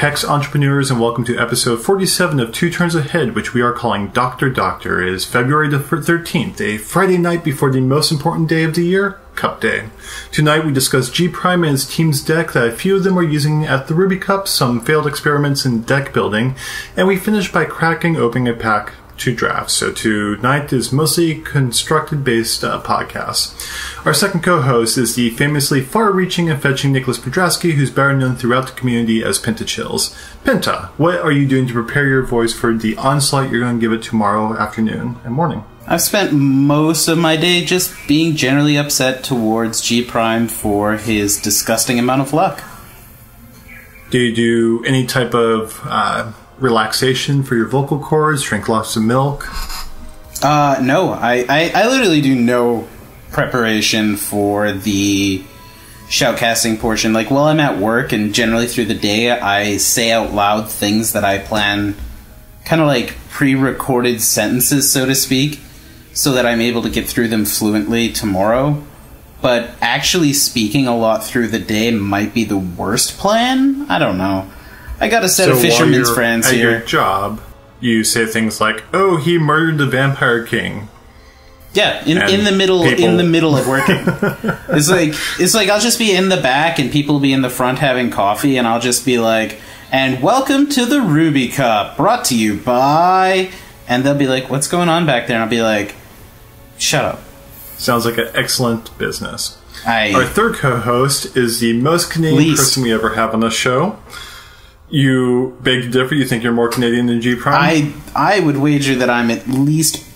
Hex entrepreneurs, and welcome to episode 47 of Two Turns Ahead, which we are calling Doctor Doctor. It is February the 13th, a Friday night before the most important day of the year, Cup Day. Tonight we discuss G Prime and his team's deck that a few of them are using at the Ruby Cup, some failed experiments in deck building, and we finish by cracking open a pack to drafts. So tonight is mostly constructed based uh, podcast. Our second co-host is the famously far-reaching and fetching Nicholas Podrasky, who's better known throughout the community as Pinta Chills. Pinta, what are you doing to prepare your voice for the onslaught you're going to give it tomorrow afternoon and morning? I've spent most of my day just being generally upset towards G Prime for his disgusting amount of luck. Do you do any type of uh, relaxation for your vocal cords? Drink lots of milk? Uh, no, I, I, I literally do no preparation for the shoutcasting portion. Like while I'm at work and generally through the day, I say out loud things that I plan, kind of like pre-recorded sentences, so to speak, so that I'm able to get through them fluently tomorrow. But actually speaking a lot through the day might be the worst plan. I don't know. I got a set so of fisherman's while friends at here. your job, you say things like, "Oh, he murdered the vampire king." Yeah, in, in the middle people- in the middle of working. it's like it's like I'll just be in the back and people will be in the front having coffee and I'll just be like, "And welcome to the Ruby Cup, brought to you by." And they'll be like, "What's going on back there?" And I'll be like, "Shut up." Sounds like an excellent business. Our third co-host is the most Canadian Least. person we ever have on the show. You beg to differ. You think you're more Canadian than G Prime? I I would wager that I'm at least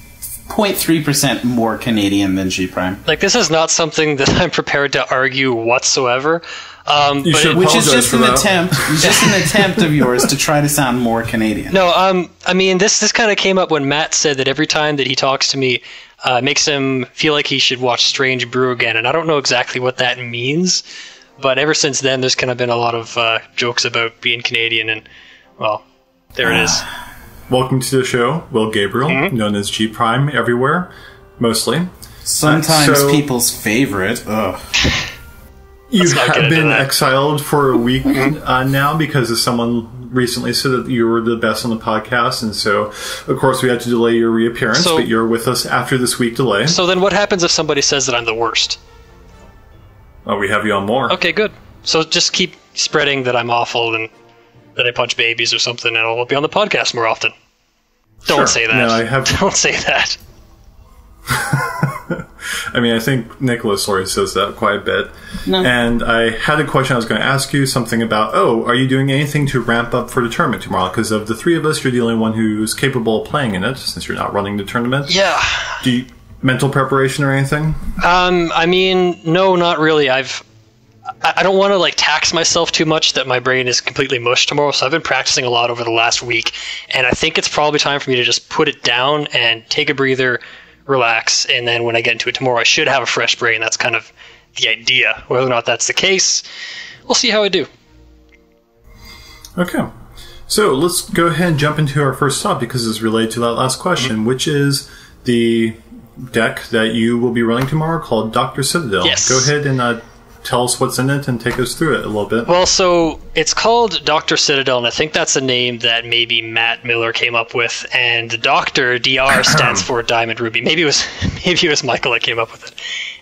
0.3% more Canadian than G Prime. Like this is not something that I'm prepared to argue whatsoever. Um, You but should it- Which is just for an that. attempt, just an attempt of yours to try to sound more Canadian. no, um, I mean this this kind of came up when Matt said that every time that he talks to me, uh, makes him feel like he should watch Strange Brew again, and I don't know exactly what that means. But ever since then, there's kind of been a lot of uh, jokes about being Canadian, and well, there it is. Welcome to the show, Will Gabriel, Mm-hmm. known as G Prime everywhere, mostly. Sometimes so- people's favorite. Ugh. you have been exiled for a week Mm-hmm. uh, now because of someone recently said that you were the best on the podcast, and so of course we had to delay your reappearance. So- but you're with us after this week delay. So then, what happens if somebody says that I'm the worst? Oh, we have you on more. Okay, good. So just keep spreading that I'm awful and that I punch babies or something, and I'll be on the podcast more often. Don't Sure. say that. No, I have- Don't say that. I mean, I think Nicholas already says that quite a bit. No. And I had a question I was going to ask you something about. Oh, are you doing anything to ramp up for the tournament tomorrow? Because of the three of us, you're the only one who's capable of playing in it, since you're not running the tournament. Yeah. Do you, mental preparation or anything? Um. I mean, no, not really. I've. I I don't want to like tax myself too much that my brain is completely mush tomorrow. So I've been practicing a lot over the last week, and I think it's probably time for me to just put it down and take a breather, relax, and then when I get into it tomorrow, I should have a fresh brain. That's kind of the idea. Whether or not that's the case, we'll see how I do. Okay. So let's go ahead and jump into our first topic because it's related to that last question, which is the deck that you will be running tomorrow called Doctor Citadel. Yes. Go ahead and uh, tell us what's in it and take us through it a little bit. Well, so it's called Doctor Citadel, and I think that's a name that maybe Matt Miller came up with. And the Doctor DR stands for Diamond Ruby. Maybe it was maybe it was Michael that came up with it.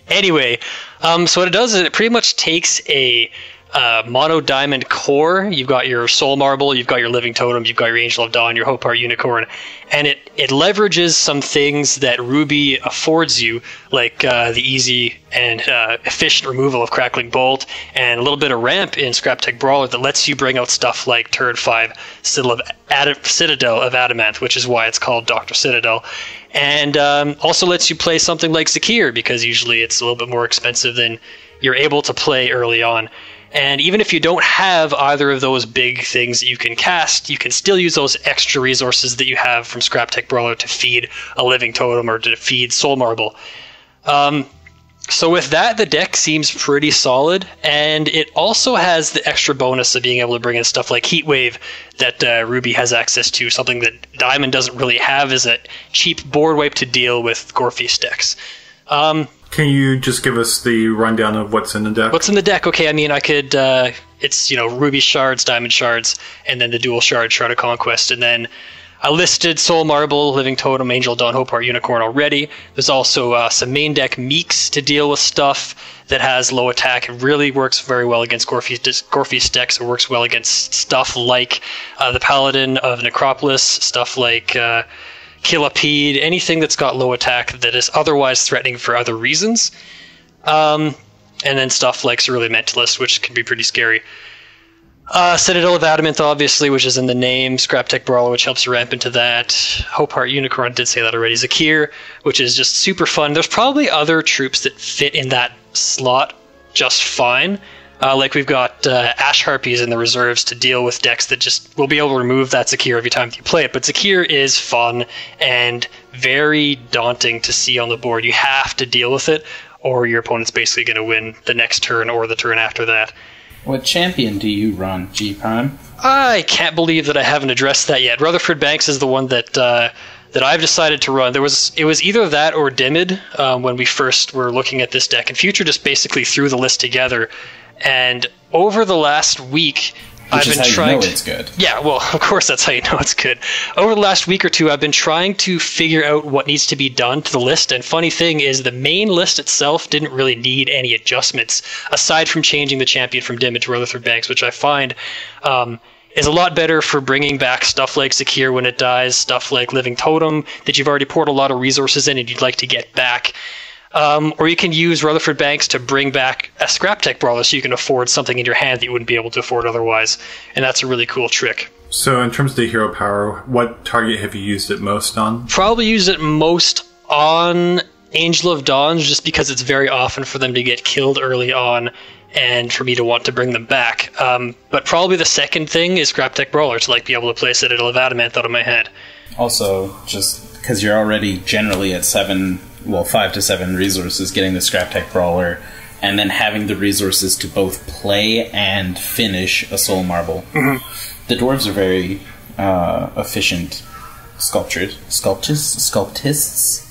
Anyway, um, so what it does is it pretty much takes a uh, mono diamond core. You've got your soul marble, you've got your living totem, you've got your angel of dawn, your hope heart unicorn, and it it leverages some things that Ruby affords you, like uh, the easy and uh, efficient removal of crackling bolt, and a little bit of ramp in Scrap Tech Brawler that lets you bring out stuff like turn Five Citadel of, Ad- Citadel of Adamanth, which is why it's called Doctor Citadel. And um, also lets you play something like Zakiir because usually it's a little bit more expensive than you're able to play early on. And even if you don't have either of those big things that you can cast, you can still use those extra resources that you have from Scrap Tech Brawler to feed a living totem or to feed Soul Marble. Um, so with that, the deck seems pretty solid, and it also has the extra bonus of being able to bring in stuff like Heatwave that uh, Ruby has access to. Something that Diamond doesn't really have is a cheap board wipe to deal with Gorefeast decks. Um, Can you just give us the rundown of what's in the deck? What's in the deck? Okay, I mean, I could. Uh, it's you know ruby shards, diamond shards, and then the dual shard, shard of conquest, and then I listed Soul Marble, Living Totem, Angel Dawn, Hope Heart, Unicorn already. There's also uh, some main deck meeks to deal with stuff that has low attack. It really works very well against Gorefeast decks. It works well against stuff like uh, the Paladin of Necropolis, stuff like uh, Killipede, anything that's got low attack that is otherwise threatening for other reasons. Um, and then stuff like Cerulean Mentalist, which can be pretty scary. Uh, Citadel of Adamanth, obviously, which is in the name. Scrap Tech Brawler, which helps ramp into that. Hope Heart Unicorn, did say that already. Zakiir, which is just super fun. There's probably other troops that fit in that slot just fine. Uh, like we've got uh, Ash Harpies in the reserves to deal with decks that just will be able to remove that Zakiir every time you play it. But Zakiir is fun and very daunting to see on the board. You have to deal with it, or your opponent's basically going to win the next turn or the turn after that. What champion do you run, G Prime? I can't believe that I haven't addressed that yet. Rutherford Banks is the one that uh, that I've decided to run. There was it was either that or Dimid um, when we first were looking at this deck, and Future just basically threw the list together. And over the last week, Which I've been trying. you know to, it's good. yeah, well, of course, that's how you know it's good. Over the last week or two, I've been trying to figure out what needs to be done to the list. And funny thing is, the main list itself didn't really need any adjustments, aside from changing the champion from Dimid to Rutherford Banks, which I find um, is a lot better for bringing back stuff like Zakiir when it dies, stuff like Living Totem that you've already poured a lot of resources in and you'd like to get back. Um, or you can use Rutherford Banks to bring back a Scrap Tech Brawler so you can afford something in your hand that you wouldn't be able to afford otherwise. And that's a really cool trick. So, in terms of the hero power, what target have you used it most on? Probably used it most on Angel of Dawns just because it's very often for them to get killed early on and for me to want to bring them back. Um, but probably the second thing is Scrap Tech Brawler to like be able to place play Citadel of Adamanth out of my head. Also, just because you're already generally at seven, well, five to seven resources, getting the Scrap Tech Brawler, and then having the resources to both play and finish a Soul Marble. The dwarves are very uh, efficient sculptures, sculptors, sculptists,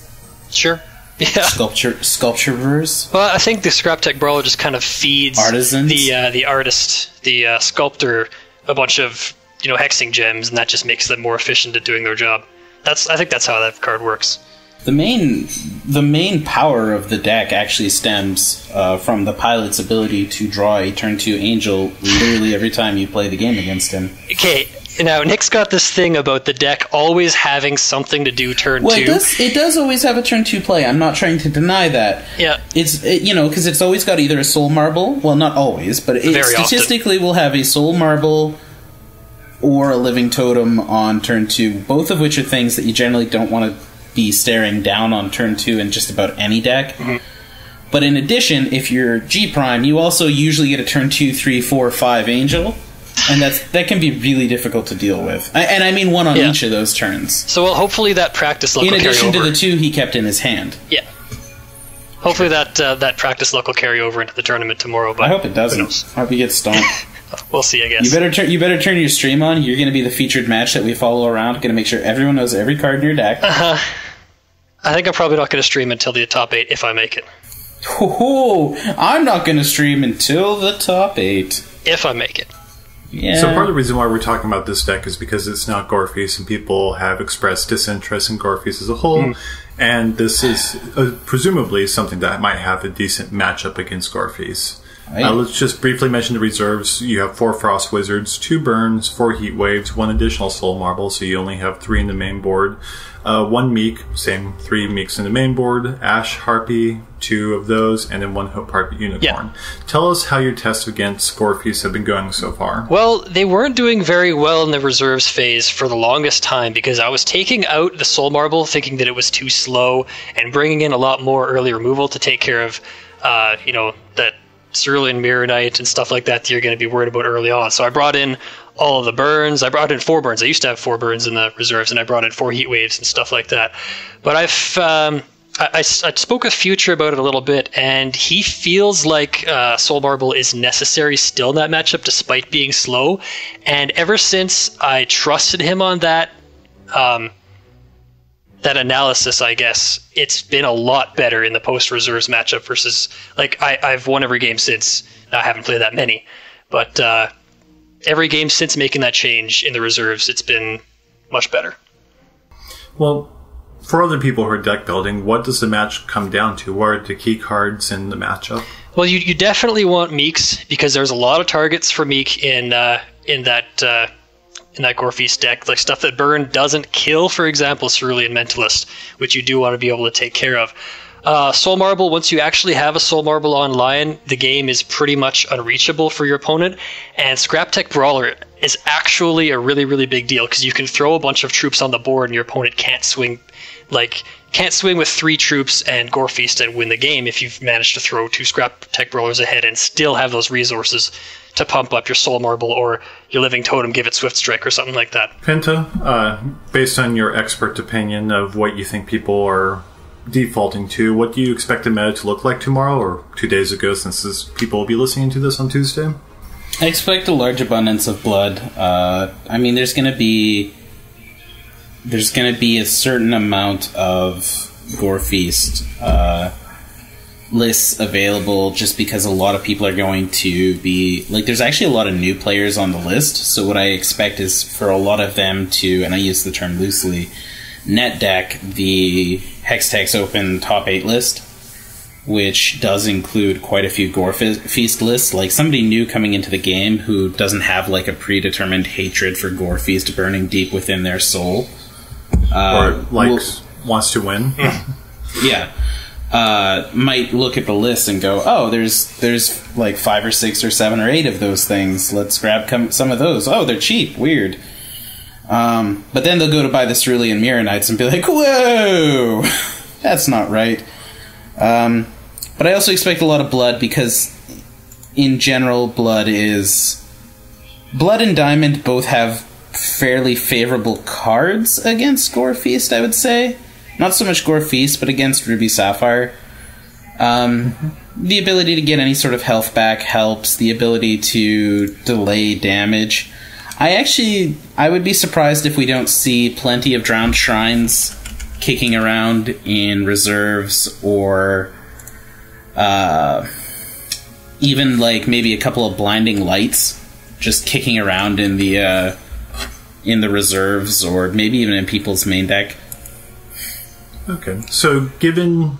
Sure. Yeah. sculpture, sculpturers. Well, I think the Scrap Tech Brawler just kind of feeds Artisans? the uh, the artist, the uh, sculptor, a bunch of you know hexing gems, and that just makes them more efficient at doing their job. That's I think that's how that card works. The main, the main power of the deck actually stems uh, from the pilot's ability to draw a turn two angel literally every time you play the game against him. Okay, now Nick's got this thing about the deck always having something to do turn Well, two. it does. It does always have a turn two play. I'm not trying to deny that. Yeah. It's it, you know because it's always got either a soul marble. Well, not always, but it Very often. statistically will have a soul marble or a living totem on turn two. Both of which are things that you generally don't want to be staring down on turn two in just about any deck. Mm-hmm. But in addition, if you're G prime, you also usually get a turn two, three, four, five angel. And that's that can be really difficult to deal with, I, and I mean one on Yeah. each of those turns. so well, hopefully that practice luck In will carry addition to the two he kept in his hand. yeah. Hopefully that uh, that practice luck will carry over into the tournament tomorrow. But I hope it doesn't. I hope he gets stomped. We'll see. I guess. you better turn. You better turn your stream on. You're going to be the featured match that we follow around. Going to make sure everyone knows every card in your deck. I think I'm probably not going to stream until the top eight if I make it. Oh, I'm not going to stream until the top eight. If I make it. Yeah. So, part of the reason why we're talking about this deck is because it's not Gorefeast, and people have expressed disinterest in Gorefeast as a whole. And this is uh, presumably something that might have a decent matchup against Gorefeast. Right. Uh, let's just briefly mention the reserves. You have four Frost Wizards, two Burns, four Heat Waves, one additional Soul Marble, so you only have three in the main board. Uh, one Meek, same three Meeks in the main board. Ash Harpy, two of those, and then one Hope Harpy Unicorn. Yeah. Tell us how your tests against Gorefeast have been going so far. Well, they weren't doing very well in the reserves phase for the longest time because I was taking out the Soul Marble thinking that it was too slow and bringing in a lot more early removal to take care of, uh, you know, that Cerulean Mirror and stuff like that that you're going to be worried about early on. So I brought in all of the burns. I brought in four burns. I used to have four burns in the reserves, and I brought in four heat waves and stuff like that. But I've um, I, I I spoke with Future about it a little bit, and he feels like uh, Soul Marble is necessary still in that matchup, despite being slow. And ever since I trusted him on that, um, that analysis, I guess it's been a lot better in the post reserves matchup versus like I, I've won every game since. I haven't played that many, but uh, every game since making that change in the reserves, it's been much better. Well, for other people who are deck building, what does the match come down to? What are the key cards in the matchup? Well, you, you definitely want Meeks because there's a lot of targets for Meek in uh, in that uh, in that Gorefeast deck, like stuff that burn doesn't kill, for example, Cerulean Mentalist, which you do want to be able to take care of. Uh, Soul Marble, once you actually have a Soul Marble online, the game is pretty much unreachable for your opponent. And Scrap Tech Brawler is actually a really, really big deal because you can throw a bunch of troops on the board and your opponent can't swing, like, can't swing with three troops and Gorefeast and win the game if you've managed to throw two Scrap Tech Brawlers ahead and still have those resources to pump up your Soul Marble or your Living Totem, give it Swift Strike or something like that. Penta, uh, based on your expert opinion of what you think people are defaulting to, what do you expect the meta to look like tomorrow or two days ago since this, people will be listening to this on Tuesday? I expect a large abundance of blood. Uh, I mean, there's going to be there's going to be a certain amount of gore feast uh, lists available, just because a lot of people are going to be like. There's actually a lot of new players on the list, so what I expect is for a lot of them to, and I use the term loosely, net deck the Hextech Open top eight list which does include quite a few gore feast lists. Like somebody new coming into the game who doesn't have like a predetermined hatred for gore feast burning deep within their soul, uh, or likes will, wants to win. yeah, uh, might look at the list and go, "Oh, there's there's like five or six or seven or eight of those things. Let's grab com- some of those. Oh, they're cheap. Weird." Um, but then they'll go to buy the Cerulean Mirror Knights and be like, "Whoa, that's not right." Um, but I also expect a lot of blood because, in general, blood is. Blood and Diamond both have fairly favorable cards against Gore Feast, I would say. Not so much Gore Feast, but against Ruby Sapphire. Um, the ability to get any sort of health back helps. The ability to delay damage. I actually, I would be surprised if we don't see plenty of drowned shrines kicking around in reserves or uh, even like maybe a couple of blinding lights just kicking around in the uh, in the reserves or maybe even in people's main deck. Okay, so given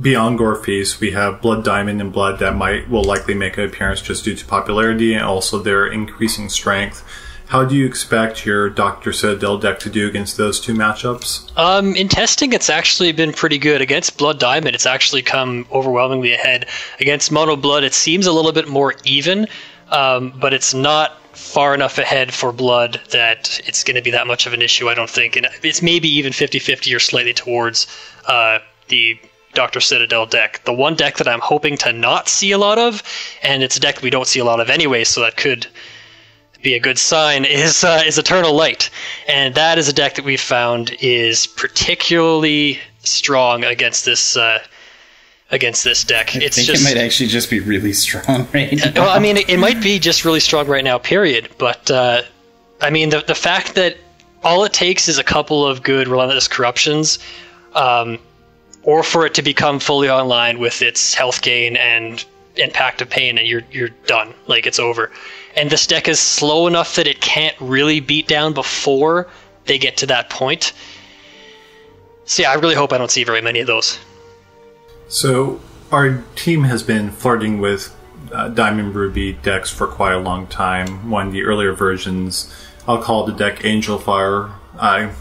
beyond Gore Feast, we have Blood Diamond and Blood that might will likely make an appearance just due to popularity and also their increasing strength. How do you expect your Dr. Citadel deck to do against those two matchups? Um, in testing, it's actually been pretty good. Against Blood Diamond, it's actually come overwhelmingly ahead. Against Mono Blood, it seems a little bit more even, um, but it's not far enough ahead for Blood that it's going to be that much of an issue, I don't think. And it's maybe even 50 50 or slightly towards uh, the Dr. Citadel deck. The one deck that I'm hoping to not see a lot of, and it's a deck we don't see a lot of anyway, so that could be a good sign is uh, is Eternal Light, and that is a deck that we've found is particularly strong against this uh, against this deck. I it's think just, it might actually just be really strong right now. Well, I mean, it, it, might be just really strong right now. Period. But uh, I mean, the the fact that all it takes is a couple of good relentless corruptions. Um, or for it to become fully online with its health gain and impact of pain and you're you're done like it's over and this deck is slow enough that it can't really beat down before they get to that point. So yeah, I really hope I don't see very many of those. So our team has been flirting with uh, Diamond Ruby decks for quite a long time. One of the earlier versions, I'll call the deck Angel Fire. I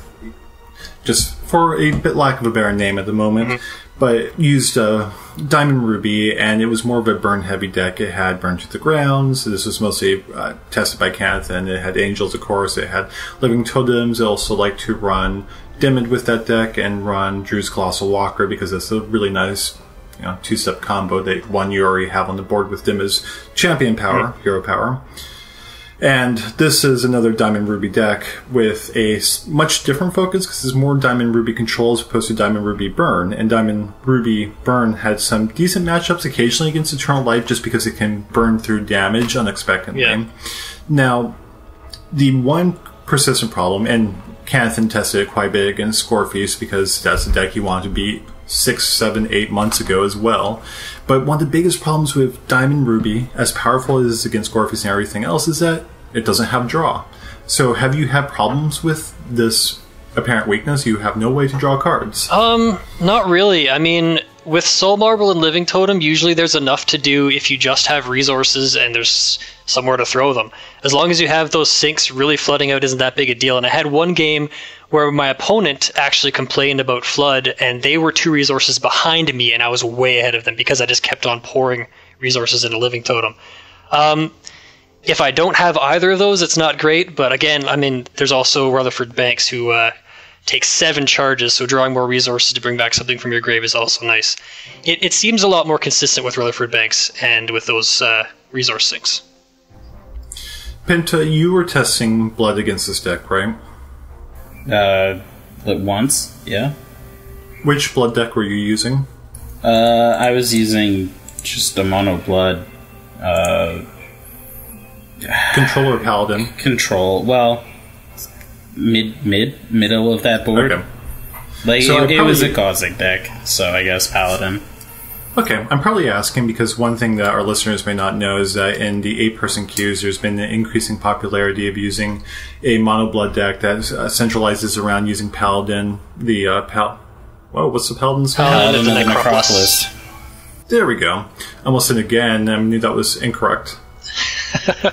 just for a bit lack of a better name at the moment. Mm-hmm but used a Diamond Ruby, and it was more of a burn heavy deck. It had Burn to the Grounds. This was mostly uh, tested by Kenneth, and It had Angels, of course. It had Living Totems. It also liked to run Dimid with that deck and run Droo's Colossal Walker because it's a really nice you know, two step combo that one you already have on the board with Dimid's Champion Power, mm-hmm. Hero Power. And this is another Diamond Ruby deck with a much different focus because it's more Diamond Ruby control as opposed to Diamond Ruby Burn. And Diamond Ruby Burn had some decent matchups occasionally against Eternal Life just because it can burn through damage unexpectedly. Yeah. Now, the one persistent problem, and Canathan tested it quite a bit against Gorefeast because that's the deck he wanted to beat six, seven, eight months ago as well. But one of the biggest problems with Diamond Ruby, as powerful as it is against Gorefeast and everything else, is that it doesn't have draw. So have you had problems with this apparent weakness? You have no way to draw cards. Um, not really. I mean, with Soul Marble and Living Totem, usually there's enough to do if you just have resources and there's somewhere to throw them. As long as you have those sinks, really flooding out isn't that big a deal. And I had one game where my opponent actually complained about flood, and they were two resources behind me, and I was way ahead of them because I just kept on pouring resources into Living Totem. Um, if I don't have either of those, it's not great. But again, I mean, there's also Rutherford Banks who uh, takes seven charges, so drawing more resources to bring back something from your grave is also nice. It, it seems a lot more consistent with Rutherford Banks and with those uh, resource sinks. Pinta, you were testing blood against this deck, right? Uh, like once, yeah. Which blood deck were you using? Uh, I was using just a mono blood. Uh, Controller Paladin. control. Well, mid mid middle of that board. Okay. Like So it, I it was a probably- Cossack deck, so I guess paladin. Okay, I'm probably asking because one thing that our listeners may not know is that in the eight person queues, there's been an increasing popularity of using a mono blood deck that uh, centralizes around using Paladin, the uh, Pal. Whoa, what's the Paladin's? Paladin. Paladin the of the Necropolis. Necropolis. There we go. Almost said again. I knew that was incorrect.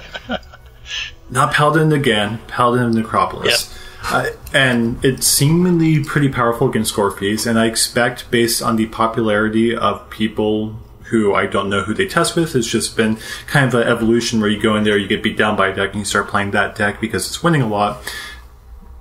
Not Paladin again. Paladin of Necropolis. Uh, and it's seemingly pretty powerful against Gorefeast, and I expect, based on the popularity of people who I don't know who they test with, it's just been kind of an evolution where you go in there, you get beat down by a deck, and you start playing that deck because it's winning a lot.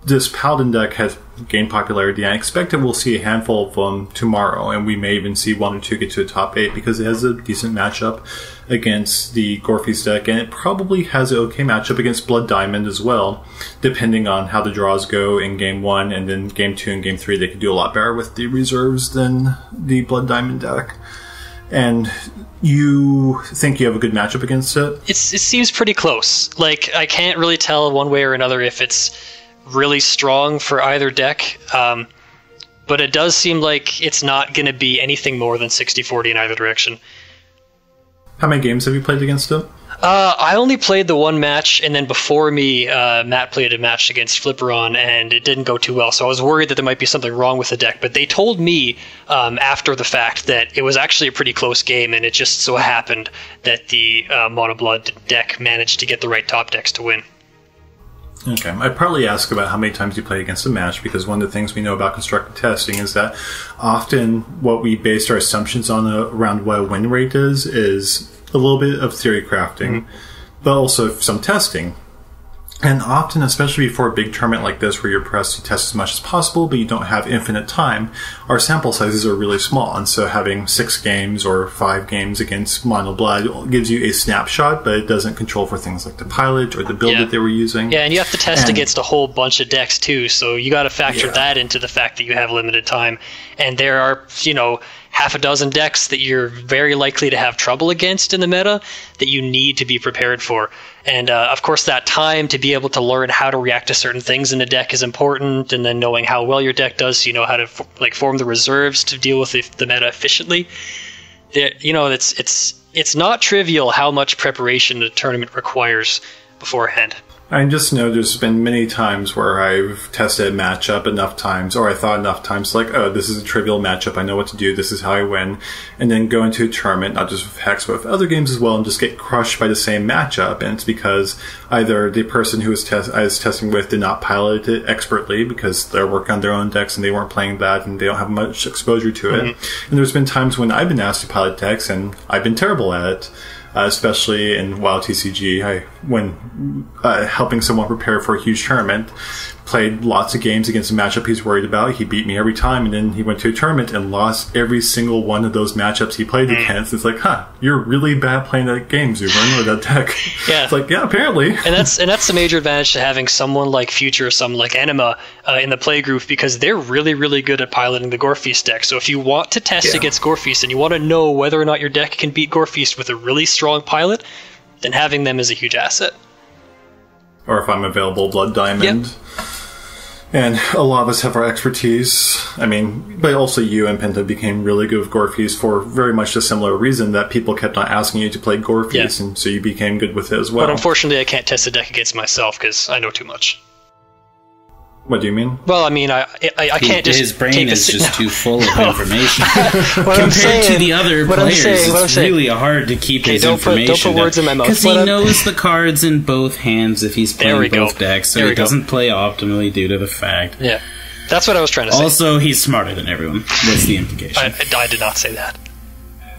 This Paladin deck has gained popularity. I expect that we'll see a handful of them tomorrow, and we may even see one or two get to the top eight because it has a decent matchup against the Gorefeast deck, and it probably has an okay matchup against Blood Diamond as well, depending on how the draws go in game one, and then game two and game three, they could do a lot better with the reserves than the Blood Diamond deck. And you think you have a good matchup against it? It's, it seems pretty close. Like, I can't really tell one way or another if it's really strong for either deck. Um, but it does seem like it's not going to be anything more than 60 40 in either direction. How many games have you played against it? Uh, I only played the one match, and then before me, uh, Matt played a match against Flipperon, and it didn't go too well. So I was worried that there might be something wrong with the deck. But they told me um, after the fact that it was actually a pretty close game, and it just so happened that the uh, Mono Blood deck managed to get the right top decks to win. Okay, I'd probably ask about how many times you play against a match because one of the things we know about constructive testing is that often what we based our assumptions on around what a win rate is is a little bit of theory crafting, mm-hmm. but also some testing. And often, especially before a big tournament like this, where you're pressed to test as much as possible, but you don't have infinite time, our sample sizes are really small. And so having six games or five games against Mono Blood gives you a snapshot, but it doesn't control for things like the pilot or the build Yeah. that they were using. Yeah, and you have to test And- against a whole bunch of decks too, so you got to factor Yeah. that into the fact that you have limited time. And there are, you know, half a dozen decks that you're very likely to have trouble against in the meta that you need to be prepared for. And uh, of course, that time to be able to learn how to react to certain things in a deck is important, and then knowing how well your deck does, so you know how to like form the reserves to deal with the, the meta efficiently. There- you know, it's it's it's not trivial how much preparation the tournament requires beforehand. I just know there's been many times where I've tested a matchup enough times, or I thought enough times, like, oh, this is a trivial matchup. I know what to do. This is how I win. And then go into a tournament, not just with Hex, but with other games as well, and just get crushed by the same matchup. And it's because either the person who was test- I was testing with did not pilot it expertly because they're working on their own decks and they weren't playing that and they don't have much exposure to it. Mm-hmm. And there's been times when I've been asked to pilot decks and I've been terrible at it uh, especially in WoW TCG. I, when uh, helping someone prepare for a huge tournament, played lots of games against a matchup he's worried about. He beat me every time, and then he went to a tournament and lost every single one of those matchups he played against. It's like, huh, you're really bad playing that game, Zubrin, or that deck. Yeah. it's like, yeah, apparently. and that's and that's the major advantage to having someone like Future, or someone like Anima uh, in the play group because they're really, really good at piloting the Gorefeast deck. So if you want to test Yeah. against Gorefeast and you want to know whether or not your deck can beat Gorefeast with a really strong pilot, then having them is a huge asset. or if I'm available, Blood Diamond. And a lot of us have our expertise. I mean, but also you and Penta became really good with Gore Feast for very much a similar reason that people kept on asking you to play Gore Feast, Yeah. and so you became good with it as well. But unfortunately, I can't test the deck against myself because I know too much. What do you mean? Well, I mean, I I, I can't just his brain take is si- just no. too full of information. What I'm Compared saying- to the other what I'm players, saying- what I'm it's saying- really hard to keep Okay, his don't put- don't information. put words in my mouth. because he I'm- knows the cards in both hands if he's There we playing go. both decks, so he go. doesn't play optimally due to the fact. Yeah, that's what I was trying to say. Also, he's smarter than everyone. What's the implication? I, I, I did not say that.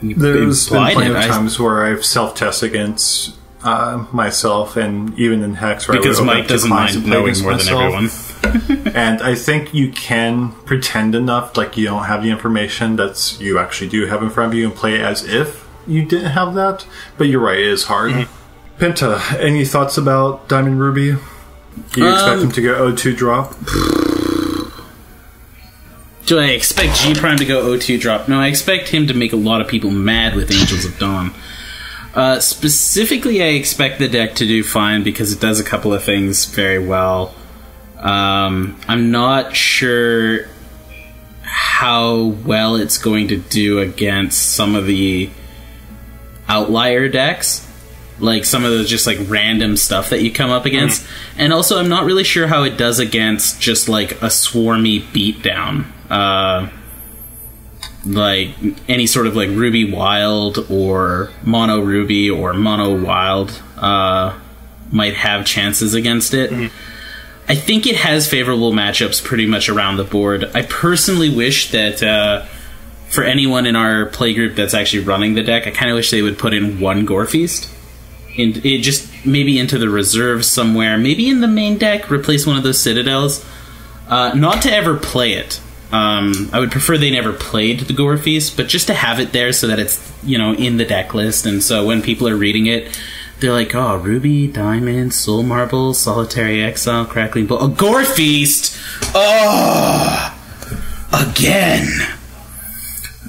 You There's been implied plenty of it. I- times where I've self-tested against uh, myself, and even in Hex, where I because would Mike doesn't mind knowing against more than everyone. and I think you can pretend enough, like you don't have the information that's you actually do have in front of you, and play as if you didn't have that. But you're right; it is hard. Mm-hmm. Penta, any thoughts about Diamond Ruby? Do you expect Um, him to go O2 drop? Do I expect G Prime to go O2 drop? No, I expect him to make a lot of people mad with Angels of Dawn. Uh, specifically, I expect the deck to do fine because it does a couple of things very well. Um, I'm not sure how well it's going to do against some of the outlier decks. Like some of the just like random stuff that you come up against. And also i'm not really sure how it does against just like a swarmy beatdown. Uh like any sort of like ruby wild or mono ruby or mono wild uh might have chances against it I think it has favorable matchups pretty much around the board. I personally wish that uh, for anyone in our playgroup that's actually running the deck, I kind of wish they would put in one Gore Feast. In, it just maybe into the reserves somewhere, maybe in the main deck, replace one of those Citadels. Uh, not to ever play it. Um, I would prefer they never played the Gore Feast, but just to have it there so that it's you know in the deck list, and so when people are reading it, they're like, "Oh, Ruby, Diamond, Soul Marble, Solitary Exile, Crackling Bolt, a Gore Feast! Oh, again!"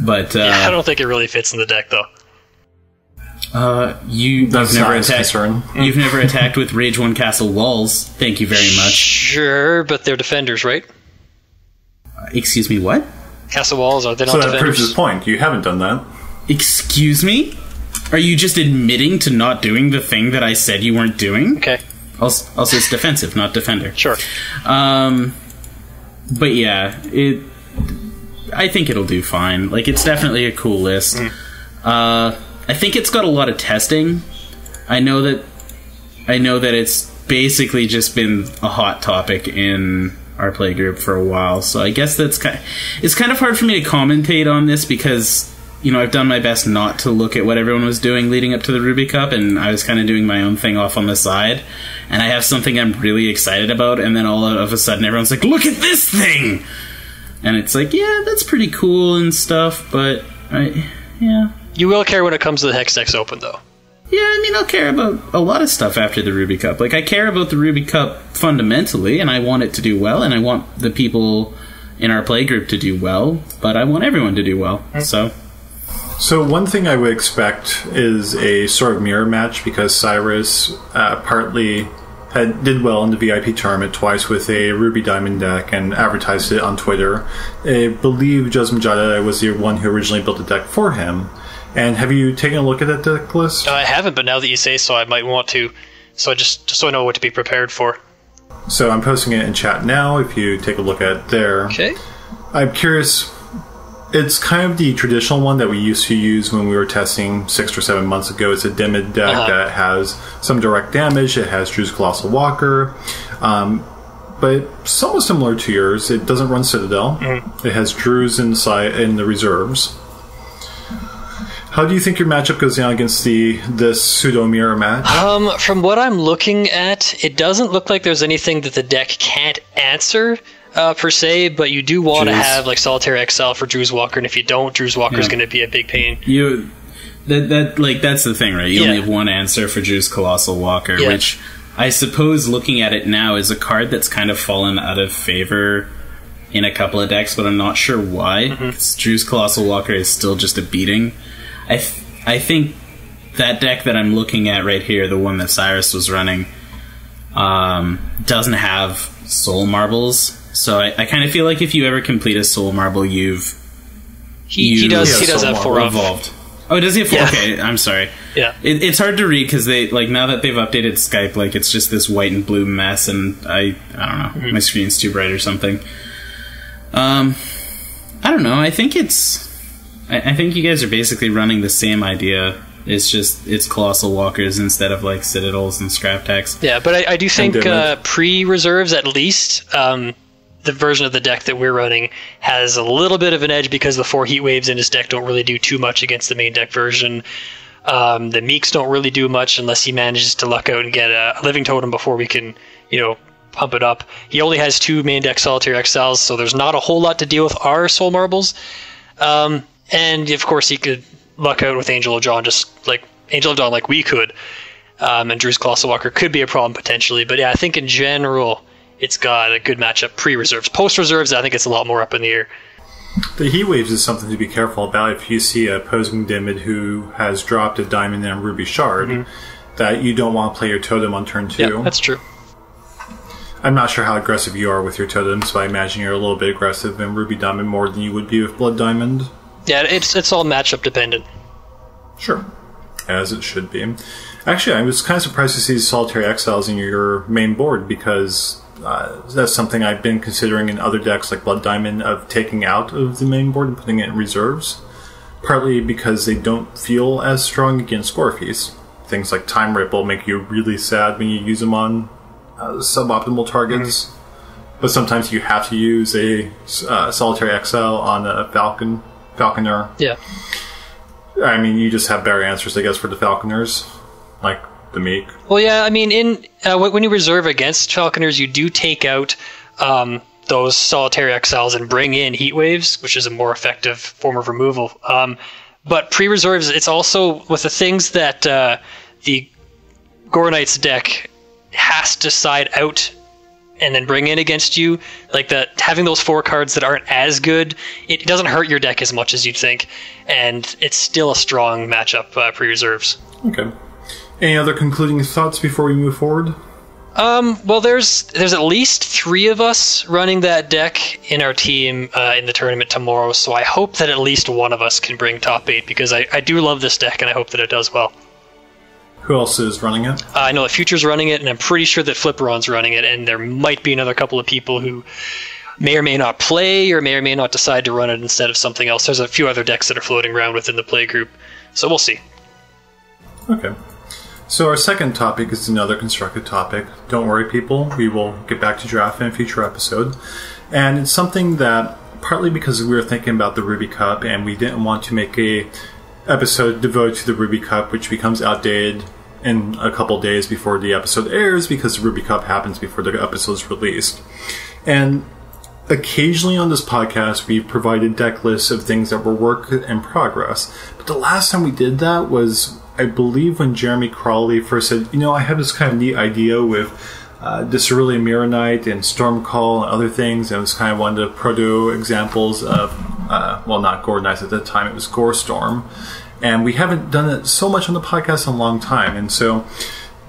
But uh, I don't think it really fits in the deck though. uh, you That's you've never attacked. You've never attacked with Rage One Castle walls. Thank you very much. Sure, but they're defenders, right? Excuse me, what? Castle walls are they not So that proves his point. You haven't done that. Excuse me? Are you just admitting to not doing the thing that I said you weren't doing? Okay, Also, also it's defensive, not defender. sure. Um, but yeah, it. I think it'll do fine. Like, it's definitely a cool list. Uh, I think it's got a lot of testing. I know that. I know that it's basically just been a hot topic in our playgroup for a while. So I guess that's kind. It's kind of hard for me to commentate on this because you know I've done my best not to look at what everyone was doing leading up to the Ruby Cup, and I was kind of doing my own thing off on the side. And I have something I'm really excited about, and then all of a sudden everyone's like, "Look at this thing!" And it's like, yeah, that's pretty cool and stuff, but I, yeah, You will care when it comes to the Hextech Open though. yeah. I mean, I'll care about a lot of stuff after the Ruby Cup. Like, I care about the Ruby Cup fundamentally, and I want it to do well, and I want the people in our playgroup to do well, but I want everyone to do well. Hmm. So, So one thing I would expect is a sort of mirror match because Cyrus uh, partly had did well in the VIP tournament twice with a Ruby Diamond deck and advertised it on Twitter. I believe Jasmine Jada was the one who originally built the deck for him. And have you taken a look at that deck list? I haven't, but now that you say so, I might want to. So I just just so I know what to be prepared for. So I'm posting it in chat now. If you take a look at it there, Okay. I'm curious. It's kind of the traditional one that we used to use when we were testing six or seven months ago. It's a Dimid deck Uh-huh. that has some direct damage. It has Droo's Colossal Walker, um, but somewhat similar to yours. It doesn't run Citadel. It has Droo's inside in the reserves. How do you think your matchup goes down against the this pseudo mirror match? Um, from what I'm looking at, it doesn't look like there's anything that the deck can't answer. Uh, per se, but you do want to have like Solitary Exile for Droo's Walker, and if you don't, Droo's Walker is Yeah. going to be a big pain. you. That, that like that's the thing, right? You only have one answer for Droo's Colossal Walker, Yeah. which I suppose, looking at it now, is a card that's kind of fallen out of favor in a couple of decks, but I'm not sure why. 'cause Droo's Colossal Walker is still just a beating. I th- I think that deck that I'm looking at right here, the one that Cyrus was running, um, doesn't have Soul Marbles, So I, I kind of feel like if you ever complete a soul marble, you've He, he does Yeah, he does have four evolved. Oh, does he have four? Yeah. Okay, I'm sorry. Yeah. It, it's hard to read because they like now that they've updated Skype, like it's just this white and blue mess, and I I don't know, Mm-hmm. my screen's too bright or something. Um, I don't know. I think it's. I, I think you guys are basically running the same idea. It's just it's colossal walkers instead of like citadels and scrap tax. Yeah, but I, I do think uh, pre-reserves at least. Um, the version of the deck that we're running has a little bit of an edge because the four heat waves in his deck don't really do too much against the main deck version. Um, the Meeks don't really do much unless he manages to luck out and get a, living totem before we can, you know, pump it up. He only has two main deck solitary exiles, so there's not a whole lot to deal with our soul marbles. Um, and of course, he could luck out with Angel of Dawn, just like Angel of Dawn, like we could. Um, and Droo's Colossal Walker could be a problem potentially, but yeah, I think in general, it's got a good matchup pre-reserves. Post-reserves, I think it's a lot more up in the air. The heat waves is something to be careful about if you see a opposing Dimid who has dropped a diamond and a ruby shard. Mm-hmm. That you don't want to play your totem on turn two. Yeah, that's true. I'm not sure how aggressive you are with your totems, but I imagine you're a little bit aggressive in Ruby Diamond more than you would be with Blood Diamond. Yeah, it's it's all matchup dependent. Sure. As it should be. Actually, I was kind of surprised to see Solitary Exiles in your main board because uh, that's something I've been considering in other decks like Blood Diamond of taking out of the main board and putting it in reserves. Partly because they don't feel as strong against Gore Feast. Things like Time Ripple make you really sad when you use them on uh, suboptimal targets. But sometimes you have to use a uh, Solitary Exile on a Falcon, Falconer, Yeah, I mean, you just have better answers, I guess, for the Falconers, like the Meek. Well, yeah, I mean, in uh, when when you reserve against Falconers, you do take out um, those solitary exiles and bring in heat waves, which is a more effective form of removal. Um, but pre-reserves, it's also with the things that uh, the Gore Knights deck has to side out and then bring in against you. Like that, having those four cards that aren't as good, it doesn't hurt your deck as much as you'd think, and it's still a strong matchup uh, pre-reserves. Okay. Any other concluding thoughts before we move forward? Um, well, there's there's at least three of us running that deck in our team uh, in the tournament tomorrow, so I hope that at least one of us can bring top eight because I, I do love this deck and I hope that it does well. Who else is running it? Uh, I know that Future's running it, and I'm pretty sure that Flipperon's running it, and there might be another couple of people who may or may not play or may or may not decide to run it instead of something else. There's a few other decks that are floating around within the play group, so we'll see. Okay. So our second topic is another constructed topic. Don't worry, people. We will get back to draft in a future episode. And it's something that, partly because we were thinking about the Ruby Cup and we didn't want to make a episode devoted to the Ruby Cup, which becomes outdated in a couple days before the episode airs because the Ruby Cup happens before the episode is released. And occasionally on this podcast, we've provided deck lists of things that were work in progress. But the last time we did that was, I believe, when Jeremy Crawley first said, You know, I have this kind of neat idea with uh, Discerulean Mironite and Stormcall and other things. And it was kind of one of the proto examples of, uh, well, not Gore Knights at the time, it was Gore Storm. And we haven't done it so much on the podcast in a long time. And so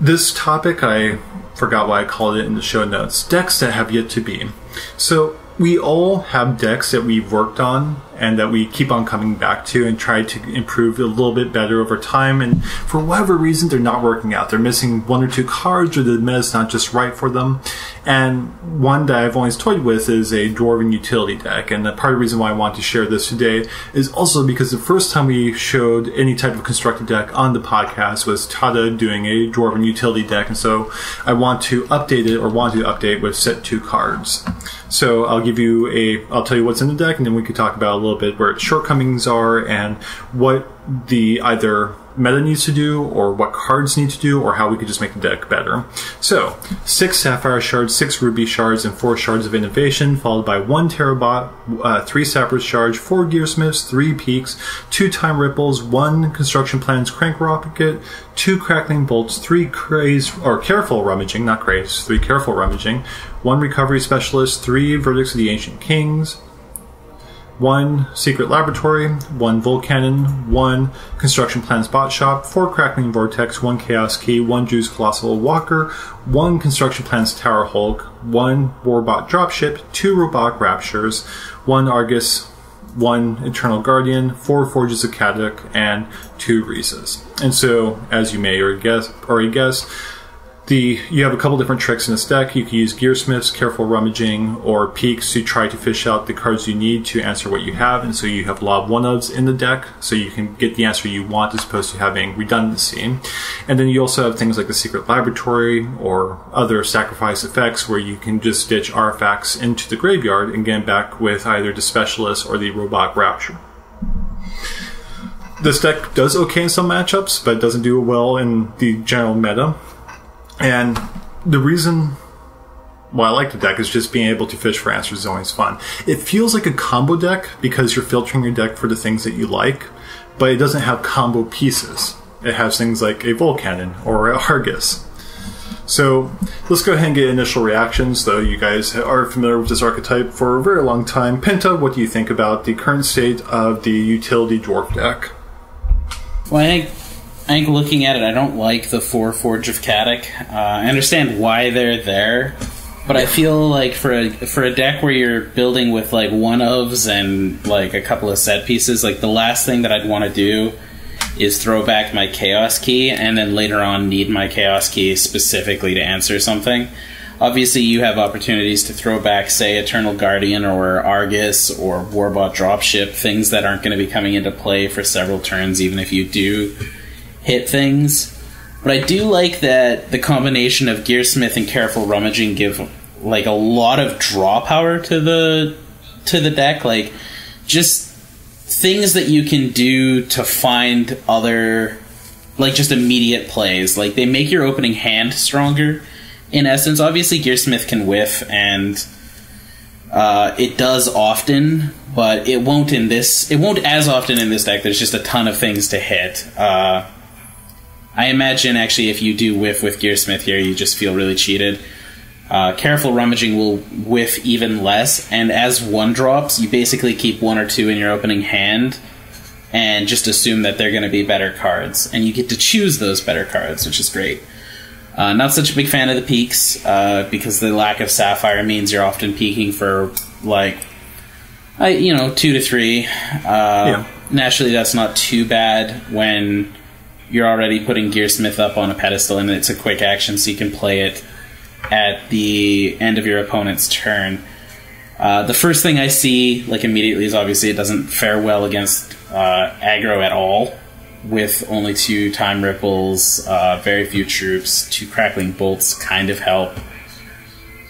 this topic, I forgot why I called it in the show notes decks that have yet to be. So we all have decks that we've worked on and that we keep on coming back to and try to improve a little bit better over time. And for whatever reason, they're not working out. They're missing one or two cards, or the meta's not just right for them. And one that I've always toyed with is a Dwarven utility deck. And the part of the reason why I want to share this today is also because the first time we showed any type of constructed deck on the podcast was Tada doing a Dwarven utility deck. And so I want to update it or want to update with set two cards. So I'll give you a, I'll tell you what's in the deck, and then we could talk about a little bit where its shortcomings are and what the either meta needs to do, or what cards need to do, or how we could just make the deck better. So six sapphire shards, six ruby shards, and four shards of innovation, followed by one Pterobot, uh, three sappers charge, four gearsmiths, three peeks, two time ripples, one construction plans crank rocket, two crackling bolts, three craze or careful rummaging, not craze, three careful rummaging, one recovery specialist, three verdicts of the ancient kings, one secret laboratory, one Volcannon, one construction plans bot shop, four crackling vortex, one chaos key, one Juice colossal walker, one construction plans tower hulk, one warbot dropship, two robotic raptures, one Argus, one Eternal Guardian, four Forges of Cadoc, and two Risas. And so, as you may already guess, already guess, the you have a couple different tricks in this deck. You can use Gearsmiths, Careful Rummaging, or Peeks to try to fish out the cards you need to answer what you have, and so you have lob one ofs in the deck, so you can get the answer you want as opposed to having redundancy. And then you also have things like the Secret Laboratory or other sacrifice effects where you can just stitch artifacts into the graveyard and get back with either the Specialist or the Robot Rapture. This deck does okay in some matchups, but it doesn't do well in the general meta. And the reason why I like the deck is just being able to fish for answers is always fun. It feels like a combo deck because you're filtering your deck for the things that you like, but it doesn't have combo pieces. It has things like a Volcannon or a Argus. So let's go ahead and get initial reactions, though you guys are familiar with this archetype for a very long time. Penta, what do you think about the current state of the utility dwarf deck? Well, I think I think looking at it, I don't like the four Forge of Cadoc. Uh, I understand why they're there, but I feel like for a for a deck where you're building with like one ofs and like a couple of set pieces, like the last thing that I'd want to do is throw back my Chaos Key and then later on need my Chaos Key specifically to answer something. Obviously, you have opportunities to throw back, say, Eternal Guardian or Argus or Warbot Dropship, things that aren't going to be coming into play for several turns, even if you do hit things. But I do like that the combination of Gearsmith and Careful Rummaging give like a lot of draw power to the to the deck. Like just things that you can do to find other like just immediate plays. Like they make your opening hand stronger. In essence, obviously Gearsmith can whiff and uh, it does often, but it won't in this. It won't as often in this deck. There's just a ton of things to hit. Uh, I imagine actually if you do whiff with Gearsmith here, you just feel really cheated. Uh, careful rummaging will whiff even less, and as one drops, you basically keep one or two in your opening hand, and just assume that they're going to be better cards, and you get to choose those better cards, which is great. Uh, not such a big fan of the peeks uh, because the lack of sapphire means you're often peeking for like, I you know two to three. Uh, Yeah. Naturally, that's not too bad when you're already putting Gearsmith up on a pedestal and it's a quick action, so you can play it at the end of your opponent's turn. Uh, the first thing I see, like immediately, is obviously it doesn't fare well against uh, aggro at all, with only two time ripples, uh, very few troops, two crackling bolts kind of help.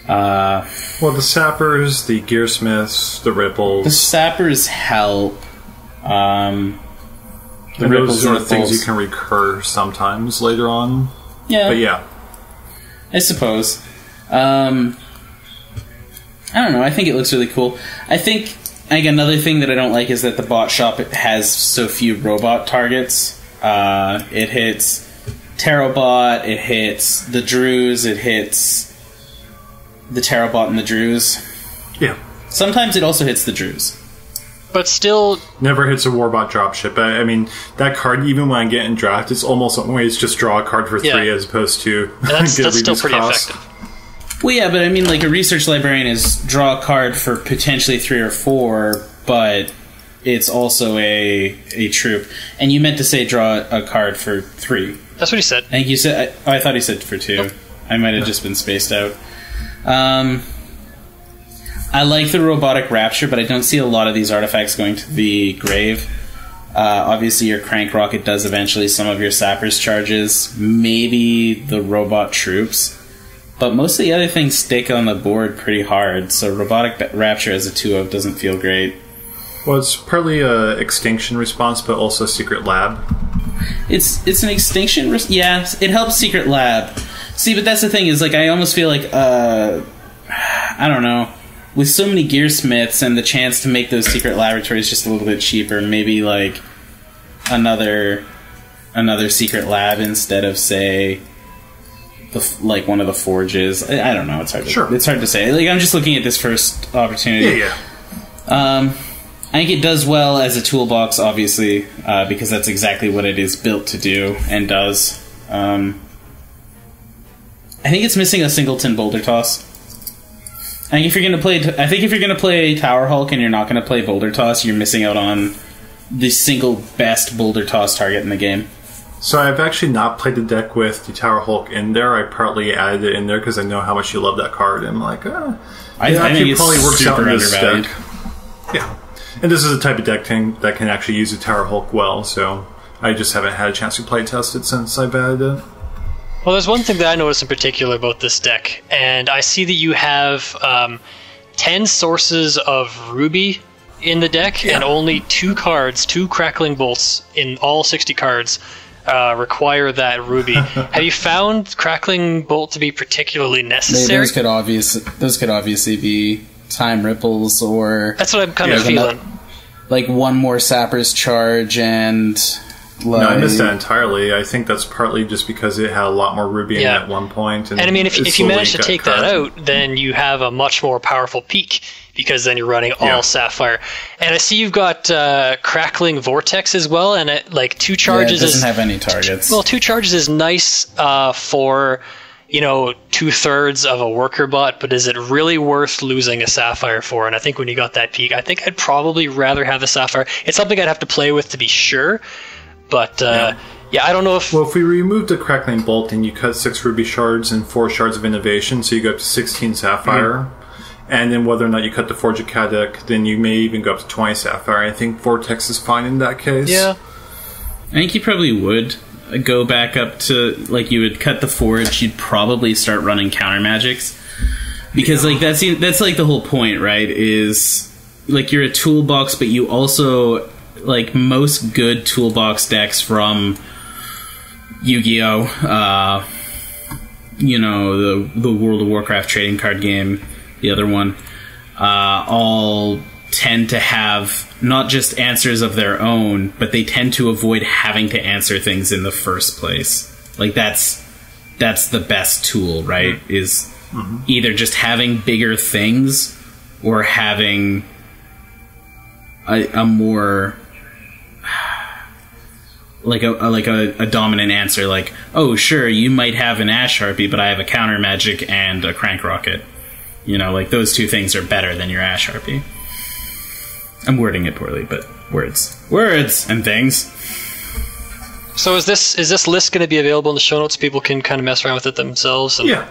Uh, Well, the sappers, the gearsmiths, the ripples. the sappers help. Um, the and ripples those and are the things you can recur sometimes later on. yeah, But yeah, I suppose. Um, I don't know. I think it looks really cool. I think like another thing that I don't like is that the bot shop has so few robot targets. Uh, it hits Pterobot, it hits the Droo's, it hits the Pterobot and the Droo's. yeah. Sometimes it also hits the Droo's. But still, Never hits a warbot dropship. I, I mean, that card, even when I get in draft, it's almost always just draw a card for Yeah. three as opposed to and that's, get that's still pretty cost. effective. Well, yeah, but I mean, like a research librarian is draw a card for potentially three or four, but it's also a a troop. And you meant to say draw a card for three. That's what he said. I think you said. I, oh, I thought he said for two. I might have just been spaced out. Um, I like the robotic rapture, but I don't see a lot of these artifacts going to the grave. Uh, obviously, your crank rocket does eventually some of your sappers charges, maybe the robot troops, but most of the other things stick on the board pretty hard. So robotic rapture as a two of doesn't feel great. Well, it's partly a extinction response, but also secret lab. It's it's an extinction. Res- yeah, it helps Secret Lab. See, but that's the thing is like I almost feel like uh, I don't know. With so many gearsmiths and the chance to make those secret laboratories just a little bit cheaper, maybe like another another secret lab instead of say the like one of the forges. I, I don't know. It's hard. To, Sure. It's hard to say. Like I'm just looking at this first opportunity. Yeah, yeah. Um, I think it does well as a toolbox, obviously, uh, because that's exactly what it is built to do and does. Um, I think it's missing a singleton boulder toss. I think if you're gonna play, I think if you're gonna play Tower Hulk and you're not gonna play boulder toss, you're missing out on the single best boulder toss target in the game. So I've actually not played the deck with the Tower Hulk in there. I partly added it in there because I know how much you love that card. And I'm like, uh, I, it I think it's probably works out in this deck. Yeah, and this is a type of deck thing that can actually use the Tower Hulk well. So I just haven't had a chance to play test it since I've added it. Well, there's one thing that I noticed in particular about this deck, and I see that you have um, 10 sources of Ruby in the deck, and only two cards, two Crackling Bolts in all 60 cards, uh, require that Ruby. have you found Crackling Bolt to be particularly They- necessary? Those could obvious, those could obviously be time ripples or That's what I'm kind Yeah, of then feeling. like one more sapper's charge and like No, I missed that entirely. I think that's partly just because it had a lot more Ruby in Yeah. it at one point. And I mean, if, if you manage to take cut. that out, then you have a much more powerful peek because then you're running all Yeah. sapphire. And I see you've got uh, crackling vortex as well, and it, like two yeah, it charges doesn't is have any targets. well, two charges is nice uh, for you know two thirds of a worker bot, but is it really worth losing a sapphire for? And I think when you got that peek, I think I'd probably rather have the sapphire. It's something I'd have to play with to be sure, but uh, yeah. I don't know if Well, if we remove the crackling bolt and you cut six ruby shards and four shards of innovation, so you go up to sixteen sapphire, Mm-hmm. and then whether or not you cut the forge of Cadoc, then you may even go up to twenty sapphire. I think vortex is fine in that case. yeah. I think you probably would go back up to like you would cut the forge. You'd probably start running counter magics because like that's that's like the whole point, right? Is like you're a toolbox, but you also like most good toolbox decks from Yu-Gi-Oh. Uh, you know the the World of Warcraft trading card game, the other one, uh, all tend to have not just answers of their own, but they tend to avoid having to answer things in the first place. Like that's that's the best tool, right? Is either just having bigger things or having a, a more like a, a- like a, a dominant answer like oh sure you might have an ash harpy but i have a counter magic and a crank rocket you know like those two things are better than your ash harpy i'm wording it poorly but words words and things So is this is this list going to be available in the show notes? People can kind of mess around with it themselves. And Yeah.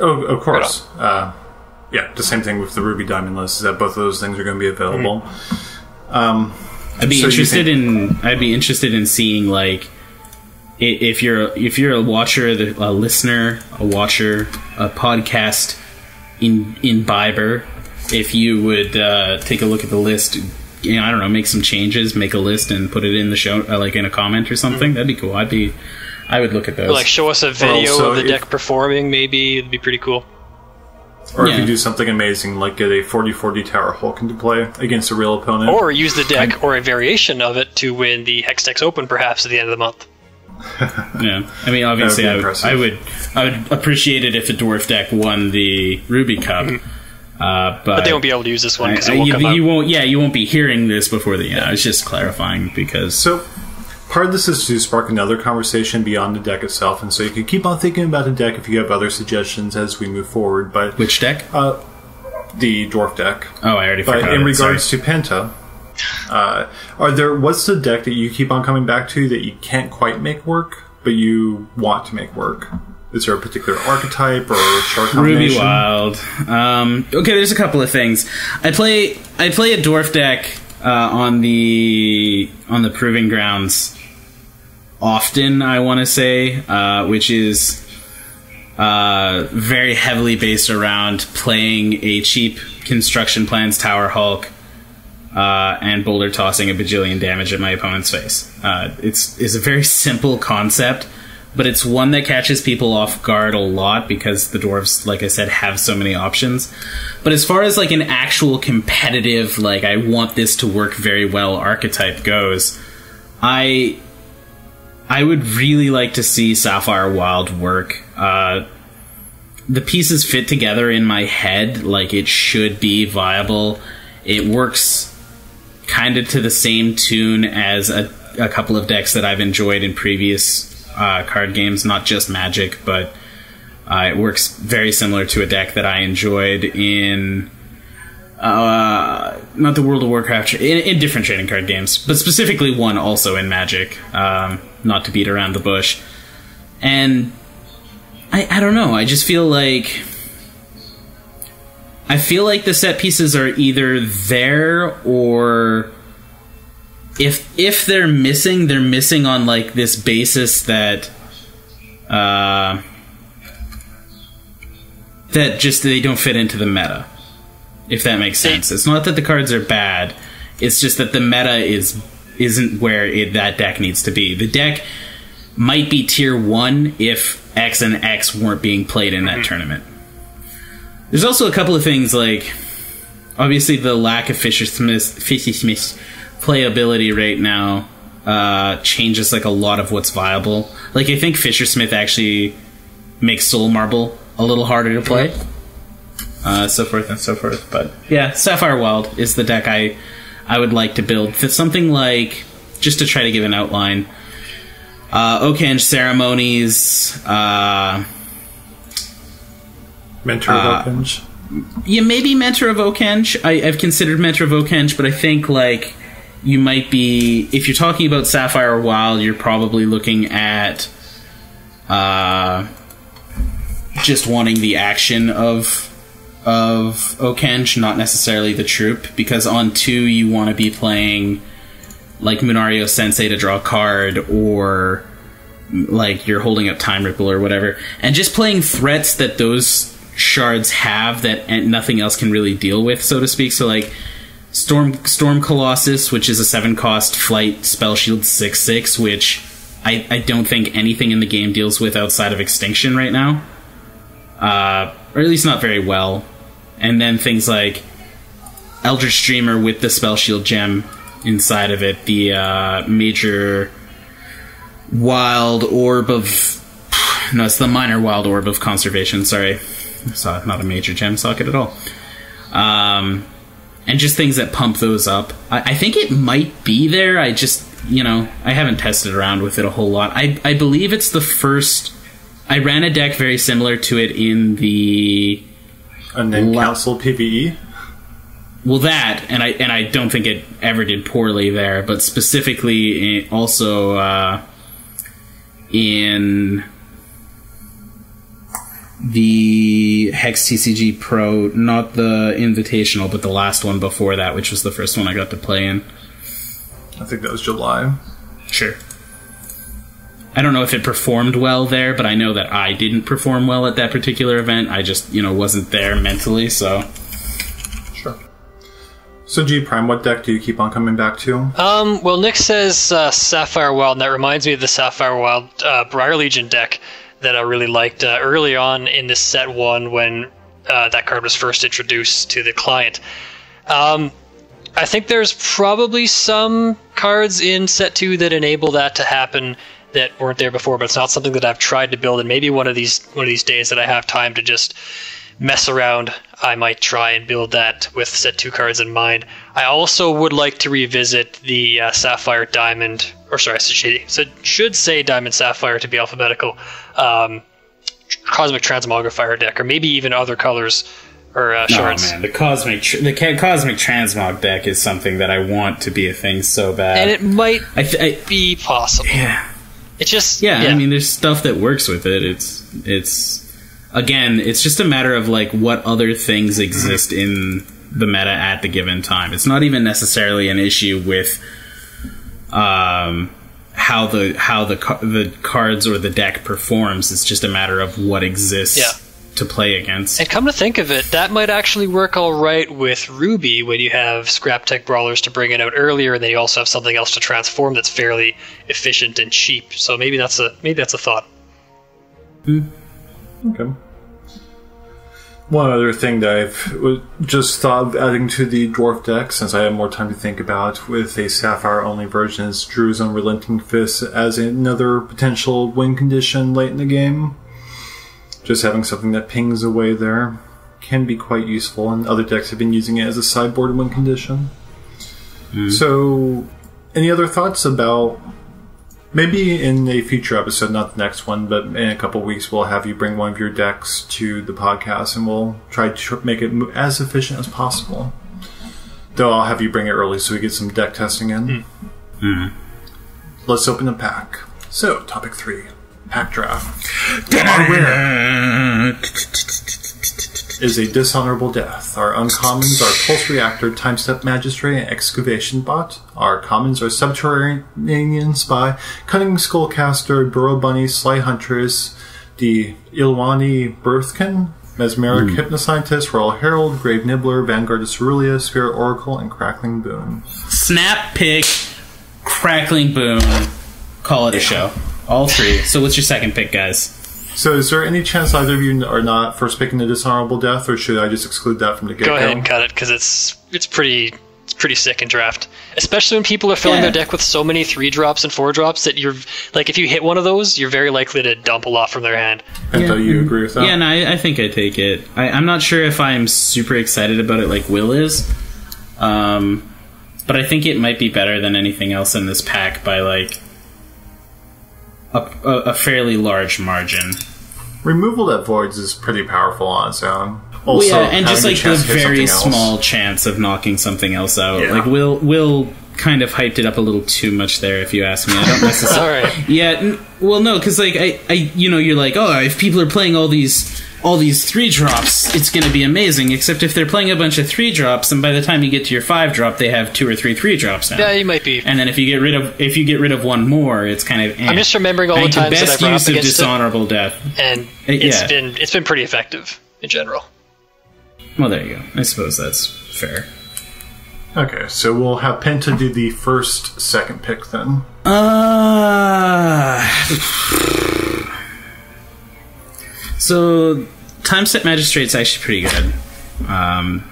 Oh, of course. Uh, yeah, the same thing with the Ruby Diamond list, is that both of those things are going to be available. I'd be So interested think- in. I'd be interested in seeing like if you're if you're a watcher, a listener, a watcher, a podcast in imbiber. If you would uh, take a look at the list, you know, I don't know, make some changes, make a list, and put it in the show, uh, like in a comment or something. That'd be cool. I'd be, I would look at those. like show us a video so of the deck performing. Maybe it'd be pretty cool. Or if Yeah. you do something amazing, like get a 40-40 Tower Hulk into play against a real opponent. Or use the deck or a variation of it to win the Hextech Open, perhaps at the end of the month. Yeah, I mean, obviously, I would. I would, I would appreciate it if a dwarf deck won the Ruby Cup. Uh, but, But they won't be able to use this one because I- it won't you, you won't. Yeah, you won't be hearing this before the. Yeah, I was just clarifying because So, part of this is to spark another conversation beyond the deck itself, and so you can keep on thinking about the deck if you have other suggestions as we move forward. But which deck? uh, the dwarf deck. oh, I already But forgot. in regards sorry. to Penta, uh, are there what's the deck that you keep on coming back to that you can't quite make work, but you want to make work? Is there a particular archetype or shard Ruby? Wild. Um, okay, there's a couple of things. I play. I play a dwarf deck uh, on the on the proving grounds often. I want to say, uh, which is uh, very heavily based around playing a cheap construction plans Tower Hulk. Uh, and boulder tossing a bajillion damage at my opponent's face. Uh, it's is a very simple concept, but it's one that catches people off guard a lot because the dwarves, like I said, have so many options. But as far as like an actual competitive, like I want this to work very well archetype goes, I I would really like to see Sapphire Wild work. Uh, the pieces fit together in my head like it should be viable. It works kind of to the same tune as a, a couple of decks that I've enjoyed in previous uh, card games, not just Magic, but uh, it works very similar to a deck that I enjoyed in uh, not the World of Warcraft in, in, different trading card games, but specifically one also in Magic. Um, not to beat around the bush, and I I don't know. I just feel like I feel like the set pieces are either there or if if they're missing, they're missing on like this basis that uh, that just they don't fit into the meta. If that makes sense. It's not that the cards are bad. It's just that the meta is isn't where it, that deck needs to be. The deck might be tier 1 if X and X weren't being played in that mm-hmm. tournament. There's also a couple of things like obviously the lack of Fisher Smith playability right now uh, changes like a lot of what's viable. Like I think Fisher Smith actually makes Soul Marble a little harder to play. Uh, so forth and so forth. But yeah, Sapphire Wild is the deck I I would like to build. Something like just to try to give an outline. Uh, Okanj ceremonies. Uh, Mentor of uh, Okanj. Yeah, maybe Mentor of Okanj. I, have considered Mentor of Okanj, but I think like you might be if you're talking about Sapphire Wild, you're probably looking at uh, just wanting the action of of Okanj, not necessarily the troop, because on two you want to be playing like Munario Sensei to draw a card, or like you're holding up Time Ripple or whatever, and just playing threats that those shards have that nothing else can really deal with, so to speak. So like Storm Storm Colossus, which is a seven cost flight spell shield six six, which I, I don't think anything in the game deals with outside of extinction right now. Uh, or at least not very well. And then things like Eldritch Streamer with the spell shield gem inside of it, the uh, major wild orb of no, it's the minor wild orb of conservation. Sorry, it's not a major gem socket at all. Um, and just things that pump those up. I, I, think it might be there. I just, you know, I haven't tested around with it a whole lot. I, I believe it's the first. I ran a deck very similar to it in the. And then la- Council PVE. Well, that and I and I don't think it ever did poorly there, but specifically also uh, in the Hex TCG Pro, not the Invitational, but the last one before that, which was the first one I got to play in. I think that was July. Sure. I don't know if it performed well there, but I know that I didn't perform well at that particular event. I just, you know, wasn't there mentally, so. Sure. So, G Prime, what deck do you keep on coming back to? Um, well, Nick says uh, Sapphire Wild, and that reminds me of the Sapphire Wild uh, Briar Legion deck that I really liked uh, early on in this set one when uh, that card was first introduced to the client. Um, I think there's probably some cards in set two that enable that to happen that weren't there before, but it's not something that I've tried to build. And maybe one of these one of these days that I have time to just mess around, I might try and build that with set two cards in mind. I also would like to revisit the uh, Sapphire Diamond, or sorry, I should, should say Diamond Sapphire to be alphabetical. Um, Cosmic Transmogrifier deck, or maybe even other colors or uh, shards. Oh man, the cosmic tr- the ca- cosmic transmog deck is something that I want to be a thing so bad, and it might I th- I, be possible. Yeah, it just yeah, yeah. I mean, there's stuff that works with it. It's it's again, it's just a matter of like what other things exist in the meta at the given time. It's not even necessarily an issue with um, how the how the the cards or the deck performs. It's just a matter of what exists. Yeah. To play against. And come to think of it, that might actually work all right with Ruby when you have Scrap Tech Brawlers to bring it out earlier, and then you also have something else to transform that's fairly efficient and cheap. So maybe that's a maybe that's a thought. Mm. Okay. One other thing that I've just thought of adding to the dwarf deck, since I have more time to think about, with a sapphire only version, is Droo's Unrelenting Fist as another potential win condition late in the game. Just having something that pings away there can be quite useful, and other decks have been using it as a sideboard win condition. Hmm. So, any other thoughts about maybe in a future episode, not the next one, but in a couple weeks, we'll have you bring one of your decks to the podcast and we'll try to make it as efficient as possible. Though I'll have you bring it early so we get some deck testing in. Hmm. Hmm. Let's open the pack. So, topic three pack draft. Our winner is a dishonorable death. Our uncommons are Pulse Reactor, Time Step Magistrate, and Excavation Bot. Our commons are Subterranean Spy, Cunning Skullcaster, Burrow Bunny, Sly Huntress, the Ilwani Birthkin, Mesmeric hmm. Hypnoscientist, Royal Herald, Grave Nibbler, Vanguard of Cerulean, Spirit Oracle, and Crackling Boon. Snap, pick, crackling boom. Call it a show. All three. So what's your second pick, guys? So, is there any chance either of you are not first picking a dishonorable death, or should I just exclude that from the get Go go? ahead and cut it because it's it's pretty it's pretty sick in draft, especially when people are filling Yeah. their deck with so many three drops and four drops that you're like if you hit one of those, you're very likely to dump a lot from their hand. And though you agree with that? Yeah, no, I, I think I take it. I, I'm not sure if I'm super excited about it like Will is, um, but I think it might be better than anything else in this pack by like a, a, a fairly large margin. Removal that voids is pretty powerful on its own. Well, Also, yeah, and just like the chance to hit very small chance of knocking something else out. Yeah. Like Will, Will kind of hyped it up a little too much there. If you ask me, I don't necessarily. All right. Yeah, n- well, no, because like I, I, you know, you're like, oh, if people are playing all these, all these three drops, it's going to be amazing. Except if they're playing a bunch of three drops, and by the time you get to your five drop, they have two or three three drops now. Yeah, you might be. and then if you get rid of, if you get rid of one more, it's kind of. eh. I'm just remembering all I the think times that best I've run use up of against it, dishonorable death. and Uh, it's yeah. been it's been pretty effective in general. Well, there you go. I suppose that's fair. Okay, so we'll have Penta do the first, second pick then. Uh, so, time step magistrate's actually pretty good. Um,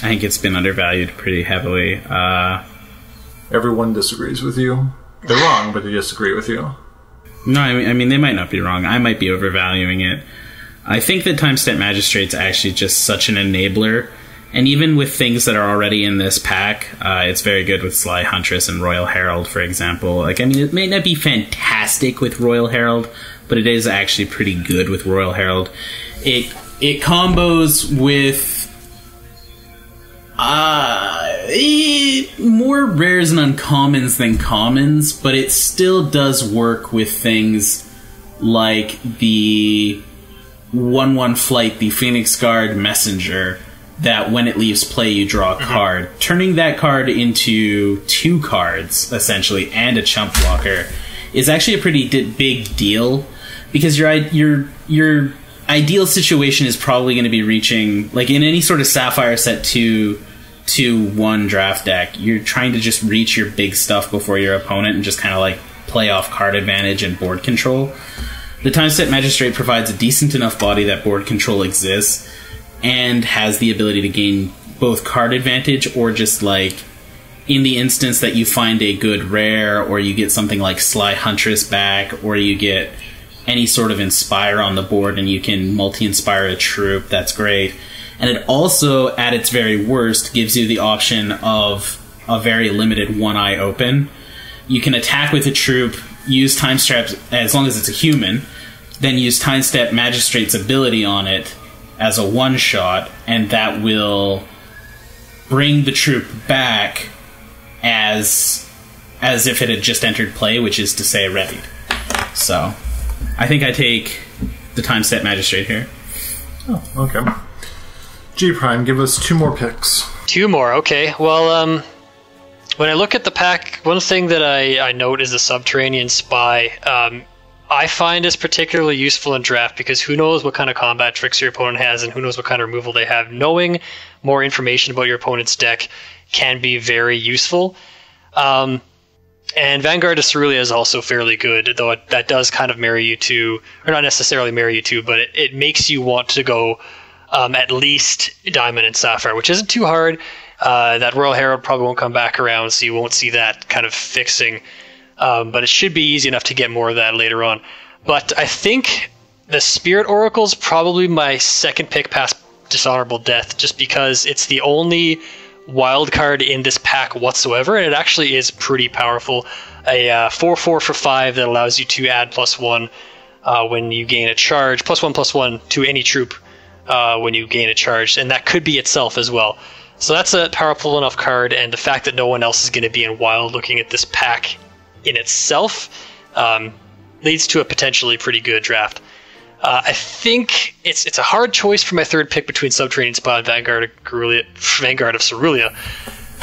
I think it's been undervalued pretty heavily. Uh, Everyone disagrees with you. They're wrong, but they disagree with you. no, I mean, I mean they might not be wrong. I might be overvaluing it. I think that time step magistrate's actually just such an enabler. And even with things that are already in this pack, uh, it's very good with Sly Huntress and Royal Herald, for example. Like, I mean, it may not be fantastic with Royal Herald, but it is actually pretty good with Royal Herald. It it combos with uh, eh, more rares and uncommons than commons, but it still does work with things like the 1 1 flight, the Phoenix Guard Messenger, that when it leaves play, you draw a card. Turning that card into two cards, essentially, and a chump blocker is actually a pretty big deal because your, your, your ideal situation is probably going to be reaching, like in any sort of Sapphire set 2 to one draft deck, you're trying to just reach your big stuff before your opponent and just kind of like play off card advantage and board control. The time step magistrate provides a decent enough body that board control exists and has the ability to gain both card advantage or just like in the instance that you find a good rare or you get something like Sly Huntress back or you get any sort of inspire on the board and you can multi inspire a troop, that's great. And it also, at its very worst, gives you the option of a very limited one eye open. You can attack with a troop, use time straps as long as it's a human, then use time step magistrate's ability on it as a one shot, and that will bring the troop back as as if it had just entered play, which is to say readied. So I think I take the time step magistrate here. Oh, okay. G Prime, give us two more picks. Two more, okay. Well, um, when I look at the pack, one thing that I, I note is the Subterranean Spy. Um, I find is particularly useful in draft because who knows what kind of combat tricks your opponent has and who knows what kind of removal they have. Knowing more information about your opponent's deck can be very useful. Um, and Vanguard of Cerulean is also fairly good, though it, that does kind of marry you to, or not necessarily marry you to, but it, it makes you want to go um, at least Diamond and Sapphire, which isn't too hard. Uh, that Royal Herald probably won't come back around, so you won't see that kind of fixing. Um, but it should be easy enough to get more of that later on. But I think the Spirit Oracle is probably my second pick past Dishonorable Death, just because it's the only wild card in this pack whatsoever, and it actually is pretty powerful. A uh, 4 4 for 5 that allows you to add plus 1 uh, when you gain a charge, plus 1 plus 1 to any troop uh, when you gain a charge, and that could be itself as well. So that's a powerful enough card, and the fact that no one else is going to be in wild looking at this pack in itself um, leads to a potentially pretty good draft. Uh, I think it's it's a hard choice for my third pick between Subterranean Spy and Vanguard of Cerulean, Vanguard of Cerulia,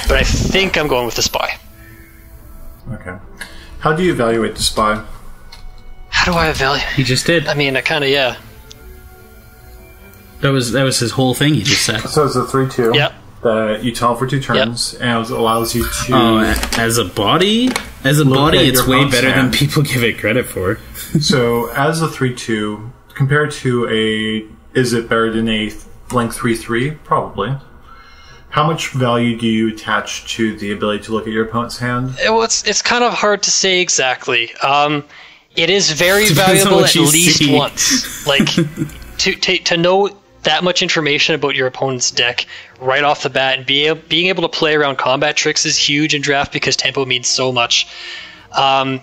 but I think I'm going with the Spy. Okay. How do you evaluate the spy? How do I evaluate? He just did. I mean, I kind of yeah. That was that was his whole thing. He just said. So it's a three-two. Yep. That you tell for two turns, and it allows you to. Oh, a- as a body, as a body, it's way opponent's better than people give it credit for. so as a three-two, compared to a, is it better than a blank three-three? Probably. How much value do you attach to the ability to look at your opponent's hand? Well, it's it's kind of hard to say exactly. Um, it is very Depends valuable at least see. once. Like to, to to know that much information about your opponent's deck right off the bat, and being being able to play around combat tricks is huge in draft because tempo means so much. Um,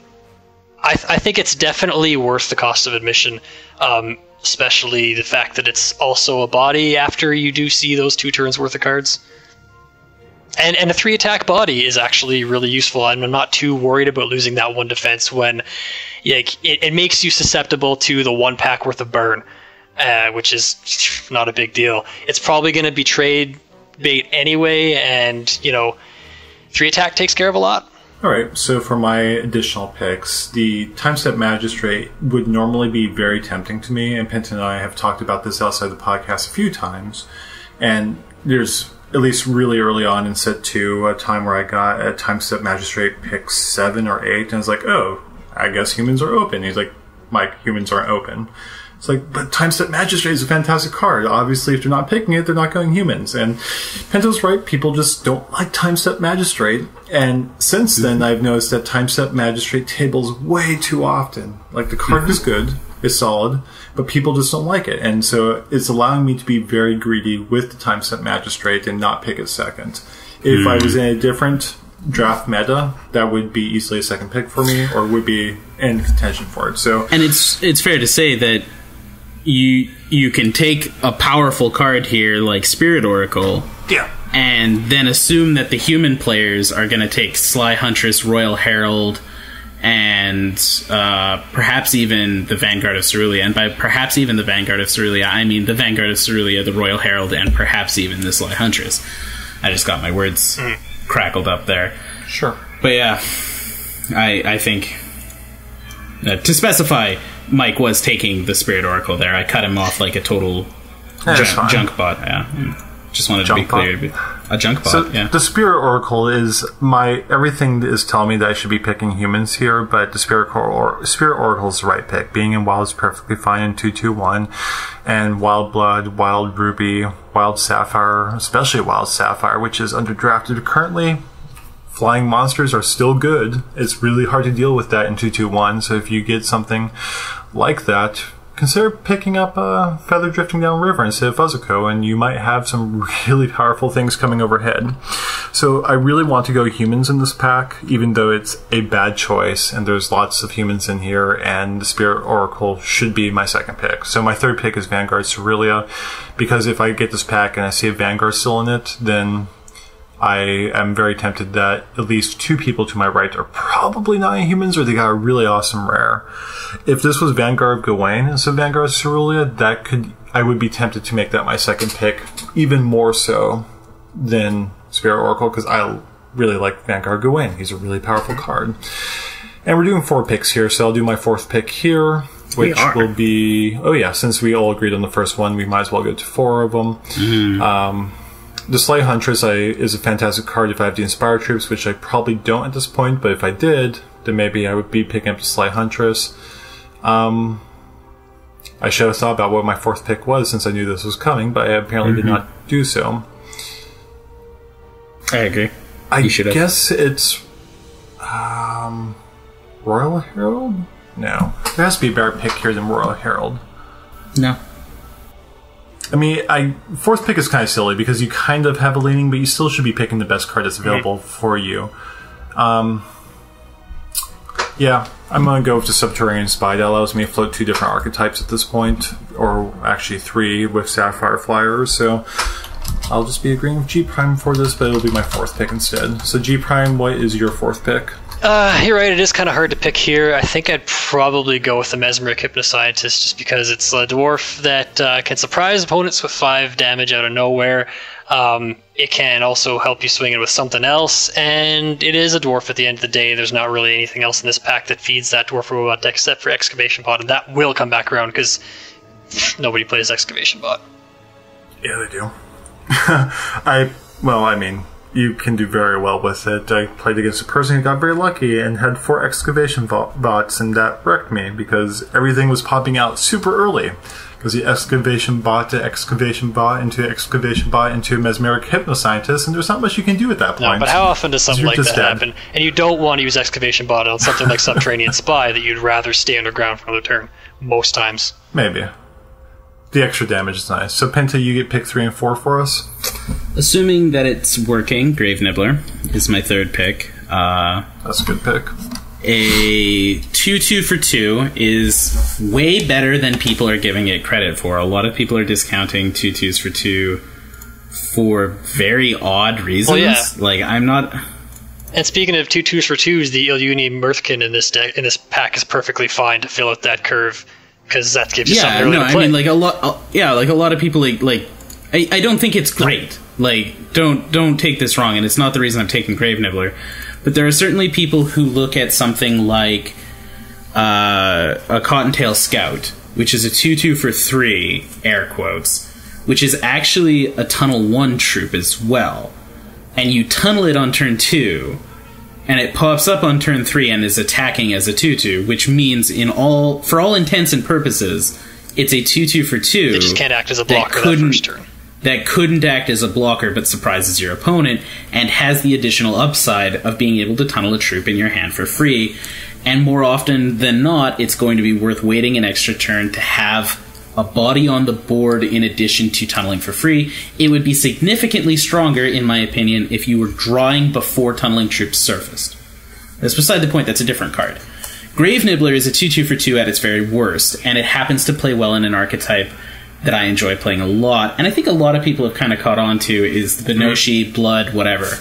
I, I think it's definitely worth the cost of admission, um, especially the fact that it's also a body after you do see those two turns worth of cards. And and a three attack body is actually really useful. and I'm not too worried about losing that one defense when like it, it makes you susceptible to the one pack worth of burn, uh, which is not a big deal. It's probably going to be trade bait anyway, and you know, three attack takes care of a lot. All right, so for my additional picks, the time step magistrate would normally be very tempting to me, and Penta and I have talked about this outside the podcast a few times. And there's at least really early on in set two a time where I got a time step magistrate pick seven or eight, and I was like, oh, I guess humans are open. He's like, Mike, humans aren't open. It's like, but Time Step Magistrate is a fantastic card. Obviously, if they're not picking it, they're not going humans. And Penta's right, people just don't like Time Step Magistrate. And since then, I've noticed that Time Step Magistrate tables way too often. Like, the card is mm-hmm. good, it's solid, but people just don't like it. And so it's allowing me to be very greedy with the Time Step Magistrate and not pick it second. If I was in a different draft meta, that would be easily a second pick for me, or would be in contention for it. So And it's it's fair to say that you you can take a powerful card here like Spirit Oracle yeah, and then assume that the human players are going to take Sly Huntress, Royal Herald, and uh, perhaps even the Vanguard of Cerulia. And by perhaps even the Vanguard of Cerulia, I mean the Vanguard of Cerulia, the Royal Herald, and perhaps even the Sly Huntress. I just got my words crackled up there. sure. But yeah, I I think uh, to specify, Mike was taking the Spirit Oracle there. I cut him off like a total That's junk, junk bot. Yeah, just wanted Junk to be clear. A junk bot. So yeah. the Spirit Oracle is my everything is telling me that I should be picking humans here, but the Spirit or Spirit Oracle is the right pick. Being in Wild is perfectly fine in two two one, and Wild Blood, Wild Ruby, Wild Sapphire, especially Wild Sapphire, which is underdrafted currently. Flying monsters are still good. It's really hard to deal with that in two two one. So if you get something like that, consider picking up uh, Feather Drifting Down River instead of Fuzzico, and you might have some really powerful things coming overhead. So I really want to go humans in this pack, even though it's a bad choice, and there's lots of humans in here, and the Spirit Oracle should be my second pick. So my third pick is Vanguard Cerulia, because if I get this pack and I see a Vanguard still in it, then I am very tempted that at least two people to my right are probably not humans or they got a really awesome rare. If this was Vanguard of Gawain instead of Vanguard of Cerulia, that could I would be tempted to make that my second pick, even more so than Spirit Oracle because I really like Vanguard Gawain. He's a really powerful card. And we're doing four picks here, so I'll do my fourth pick here, which will be oh yeah, since we all agreed on the first one, we might as well go to four of them. Um, the Sly Huntress I, is a fantastic card if I have the Inspire Troops, which I probably don't at this point, but if I did, then maybe I would be picking up the Sly Huntress. Um, I should have thought about what my fourth pick was since I knew this was coming, but I apparently did not do so. I agree. I You should have. guess it's um, Royal Herald. No, there has to be a better pick here than Royal Herald. No. I mean, I fourth pick is kind of silly because you kind of have a leaning, but you still should be picking the best card that's available for you. Um, yeah, I'm gonna go with the Subterranean Spy. That allows me to float two different archetypes at this point, or actually three with Sapphire Flyers. So I'll just be agreeing with G Prime for this, but it'll be my fourth pick instead. So G Prime, what is your fourth pick? Uh, you're right. It is kind of hard to pick here. I think I'd probably go with the Mesmeric Hypnoscientist just because it's a dwarf that uh, can surprise opponents with five damage out of nowhere. Um, it can also help you swing it with something else, and it is a dwarf at the end of the day. There's not really anything else in this pack that feeds that dwarf robot deck except for Excavation Bot, and that will come back around because nobody plays Excavation Bot. Yeah, they do. I well, I mean, you can do very well with it. I played against a person who got very lucky and had four excavation bots, and that wrecked me because everything was popping out super early. Because the excavation bot to excavation bot into excavation bot into mesmeric hypnoscientist, and there's not much you can do at that point. No, but how often does something like that dead. happen? And you don't want to use Excavation Bot on something like Subterranean Spy that you'd rather stay underground for another turn. Most times. Maybe. The extra damage is nice. So Penta, you get pick three and four for us. Assuming that it's working, Grave Nibbler is my third pick. Uh, That's a good pick. a 2 2 for 2 is way better than people are giving it credit for. A lot of people are discounting 2 2s for 2 for very odd reasons. yeah. Like, I'm not. And speaking of two twos for twos, the Ilyuni Mirthkin in this deck in this pack is perfectly fine to fill out that curve because that gives you Yeah, something early no, to I mean, like, a lot. Uh, yeah, like, a lot of people, like, like I, I don't think it's great. Like, don't don't take this wrong, and it's not the reason I'm taking Grave Nibbler. But there are certainly people who look at something like uh, a Cottontail Scout, which is a 2 2 for 3, air quotes, which is actually a Tunnel 1 troop as well. And you tunnel it on turn 2, and it pops up on turn 3 and is attacking as a 2 2, which means, in all for all intents and purposes, it's a 2 2 for 2. It just can't act as a blocker that couldn't- first turn. That couldn't act as a blocker but surprises your opponent and has the additional upside of being able to tunnel a troop in your hand for free. And more often than not, it's going to be worth waiting an extra turn to have a body on the board in addition to tunneling for free. It would be significantly stronger, in my opinion, if you were drawing before tunneling troops surfaced. That's beside the point, that's a different card. Grave Nibbler is a 2 2 for 2 at its very worst, and it happens to play well in an archetype that I enjoy playing a lot, and I think a lot of people have kind of caught on to is the Benoshi Blood Whatever.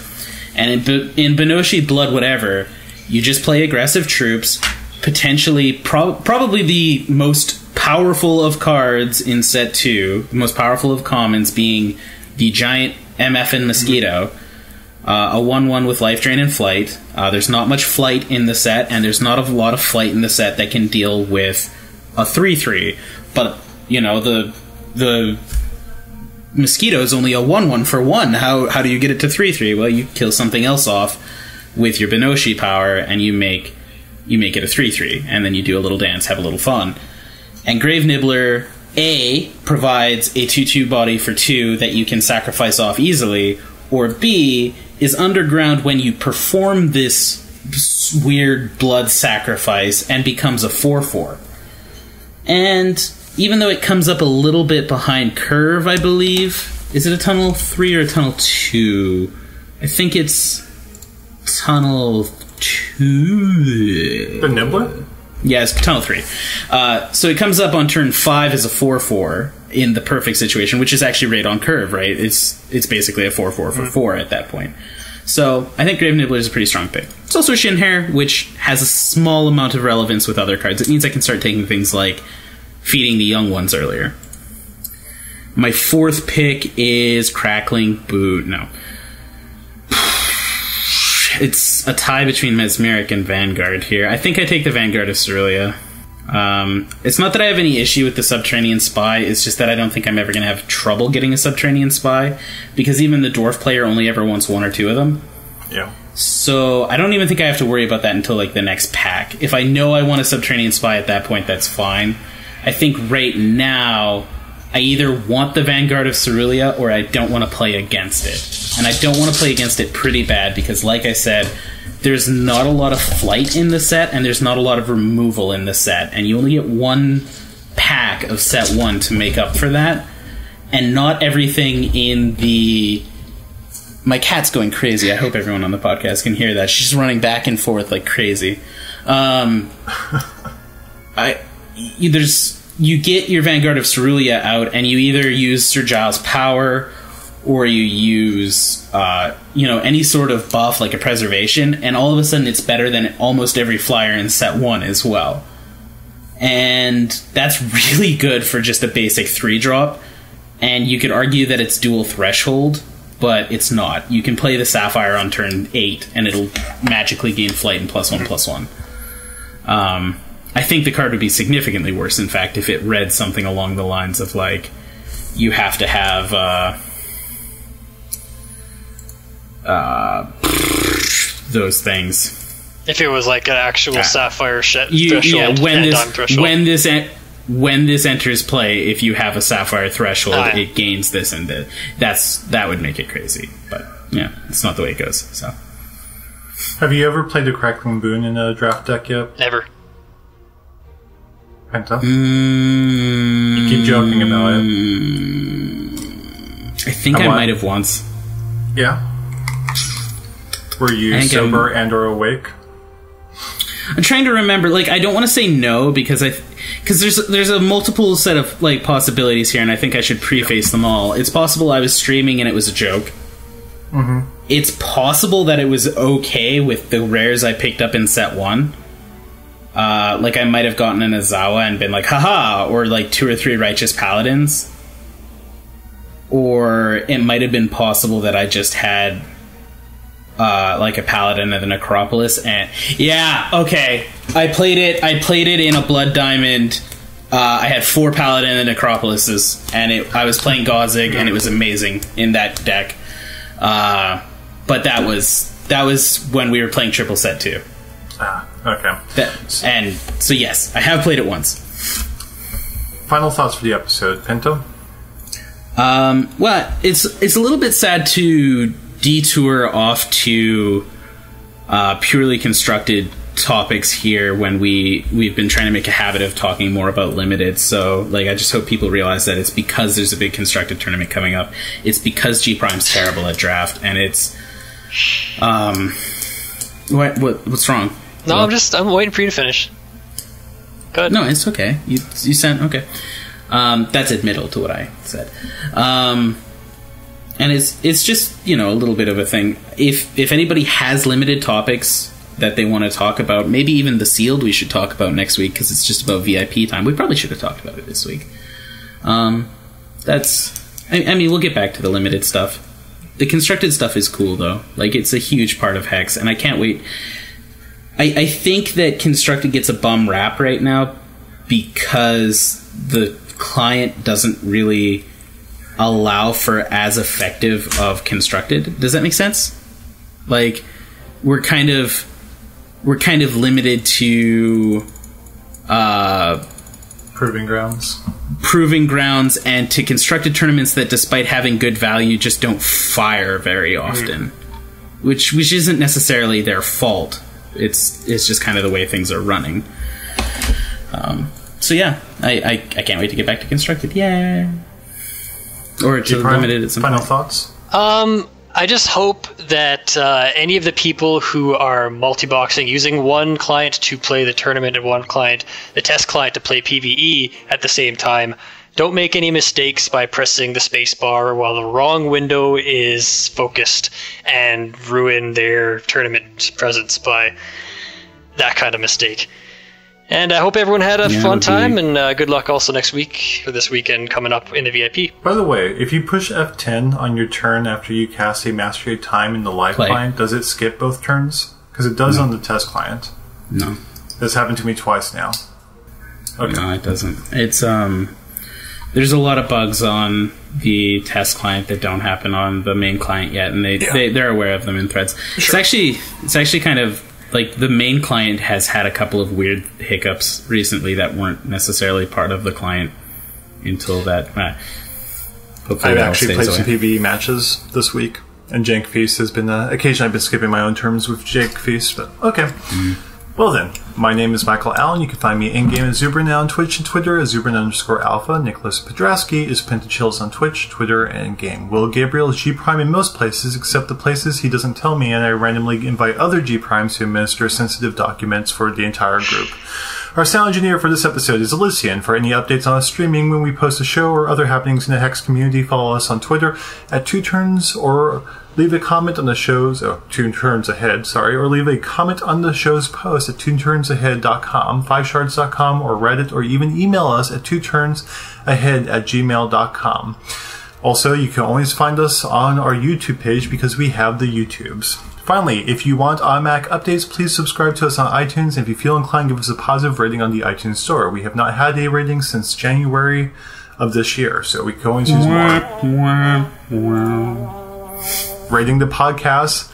And in, in Benoshi Blood Whatever, you just play aggressive troops, potentially, pro- probably the most powerful of cards in set 2, the most powerful of commons being the giant MF and Mosquito. Uh, a 1 1 with life drain and flight. Uh, there's not much flight in the set, and there's not a lot of flight in the set that can deal with a 3 3. But, you know, the the mosquito is only a 1 1 for 1. How, how do you get it to 3 3? Well, you kill something else off with your Benoshi power, and you make you make it a 3 3. And then you do a little dance, have a little fun. And Grave Nibbler A provides a 2 2 body for 2 that you can sacrifice off easily, or B is underground when you perform this weird blood sacrifice and becomes a 4 4. And even though it comes up a little bit behind Curve, I believe, is it a Tunnel 3 or a Tunnel 2? I think it's Tunnel 2. The Nibbler? Yeah, it's Tunnel 3. Uh, so it comes up on turn 5 as a 4 4 in the perfect situation, which is actually right on curve, right? It's it's basically a 4 4 for 4 at that point. So I think Grave Nibbler is a pretty strong pick. It's also Shin'hare, which has a small amount of relevance with other cards. It means I can start taking things like feeding the young ones earlier. My fourth pick is Crackling Boot. No. It's a tie between Mesmeric and Vanguard here. I think I take the Vanguard of Cerulia. Um, it's not that I have any issue with the Subterranean Spy, it's just that I don't think I'm ever going to have trouble getting a Subterranean Spy, because even the Dwarf player only ever wants one or two of them. Yeah. So I don't even think I have to worry about that until like the next pack. If I know I want a Subterranean Spy at that point, that's fine. I think right now I either want the Vanguard of Cerulia or I don't want to play against it. And I don't want to play against it pretty bad because, like I said, there's not a lot of flight in the set and there's not a lot of removal in the set. And you only get one pack of set one to make up for that. and not everything in the. My cat's going crazy. I hope everyone on the podcast can hear that. She's running back and forth like crazy. Um, I you, there's you get your Vanguard of Cerulia out, and you either use Sir Giles' power or you use uh, you know any sort of buff like a preservation, and all of a sudden it's better than almost every flyer in set one as well. And that's really good for just a basic three drop. And you could argue that it's dual threshold, but it's not. You can play the Sapphire on turn eight, and it'll magically gain flight and plus one plus one. Um, I think the card would be significantly worse, in fact, if it read something along the lines of like you have to have uh, uh, those things. If it was like an actual Ah. sapphire sh- You, threshold yeah, when this threshold. when this en- when this enters play, if you have a sapphire threshold, Ah, yeah. it gains this and that. That's that would make it crazy, but yeah, it's not the way it goes. So Have you ever played a Crackling Boon in a draft deck yet, Never. Penta? mm, You keep joking about it. I think I I might have once. Yeah. Were you think I'm- sober and or awake? I'm trying to remember. Like, I don't want to say no because I, because there's there's a multiple set of like possibilities here, and I think I should preface them all. It's possible I was streaming and it was a joke. Mm-hmm. It's possible that it was okay with the rares I picked up in set one. Uh, like I might have gotten an Azawa and been like, haha, or like two or three righteous paladins. Or it might have been possible that I just had uh, like a paladin of the necropolis and yeah okay. I played it i played it in a blood diamond. Uh, i had four paladin the necropolises and it, i was playing gozig and it was amazing in that deck. Uh, but that was that was when we were playing triple set too. Ah, okay. that, and so yes i have played it once Final thoughts for the episode, Penta. Um, well, it's it's a little bit sad to detour off to uh, purely constructed topics here when we we've been trying to make a habit of talking more about limited. So, like, I just hope people realize that it's because there's a big constructed tournament coming up. It's because G Prime's terrible at draft, and it's um, what what what's wrong? No, I'm just I'm waiting for you to finish. Good. no, it's okay. You you sent okay. Um, that's admittal to what I said. Um, and it's it's just you know a little bit of a thing. If if anybody has limited topics that they want to talk about, maybe even the sealed we should talk about next week because it's just about VIP time. We probably should have talked about it this week. Um, that's I, I mean we'll get back to the limited stuff. The constructed stuff is cool though. Like it's a huge part of Hex, and I can't wait. I, I think that constructed gets a bum rap right now because the client doesn't really allow for as effective of constructed. Does that make sense? Like we're kind of we're kind of limited to uh, Proving grounds. proving grounds and to constructed tournaments that despite having good value just don't fire very often. Which which isn't necessarily their fault. It's it's just kind of the way things are running. Um, so yeah, I, I I can't wait to get back to constructed. Yeah. Or to Prime, limited at some Final point. thoughts? Um, I just hope that uh, any of the people who are multi-boxing using one client to play the tournament and one client, the test client to play PVE at the same time, don't make any mistakes by pressing the spacebar while the wrong window is focused and ruin their tournament presence by that kind of mistake. And I hope everyone had a Yeah, fun that'd be- time, and uh, good luck also next week or this weekend coming up in the VIP. By the way, if you push F10 on your turn after you cast a Mastery of Time in the live Play. client, does it skip both turns? Because it does on the test client. No. This happened to me twice now. Okay. No, it doesn't. It's um there's a lot of bugs on the test client that don't happen on the main client yet and they, Yeah. they they're aware of them in threads. It's actually it's actually kind of like the main client has had a couple of weird hiccups recently that weren't necessarily part of the client until that uh, I've actually played away. some PvE matches this week, and Jank Feast has been. Uh, occasionally, I've been skipping my own terms with Jank Feast, but okay. Well then, my name is Michael Allen. You can find me in-game as Zubrin now on Twitch and Twitter as Zubrin underscore alpha. Nicholas Pedrasky is Pentachills on Twitch, Twitter, and game. Will Gabriel is G Prime in most places except the places he doesn't tell me, and I randomly invite other G Primes to administer sensitive documents for the entire group. Our sound engineer for this episode is Elysian. For any updates on streaming when we post a show or other happenings in the Hex community, follow us on Twitter at Two Turns or leave a comment on the show's oh, two turns ahead sorry or leave a comment on the show's post at twoturnsahead.com fiveshards.com or reddit or even email us at twoturnsahead at gmail.com also you can always find us on our youtube page because we have the youtubes Finally, if you want automatic updates, please subscribe to us on iTunes. And if you feel inclined, give us a positive rating on the iTunes Store. We have not had a rating since January of this year, so we can always use more. Rating the podcast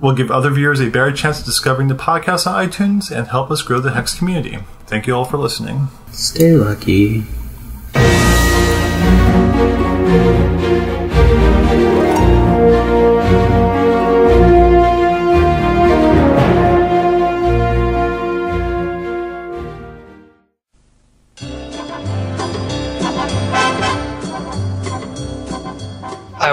will give other viewers a better chance of discovering the podcast on iTunes and help us grow the Hex community. Thank you all for listening. Stay lucky.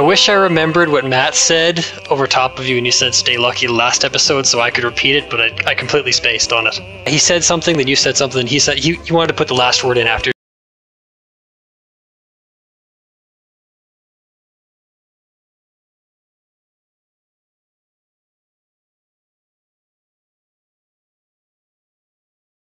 Wish I remembered what Matt said over top of you when you said stay lucky last episode so I could repeat it, but I, I completely spaced on it. He said something, then you said something, he said you, you wanted to put the last word in after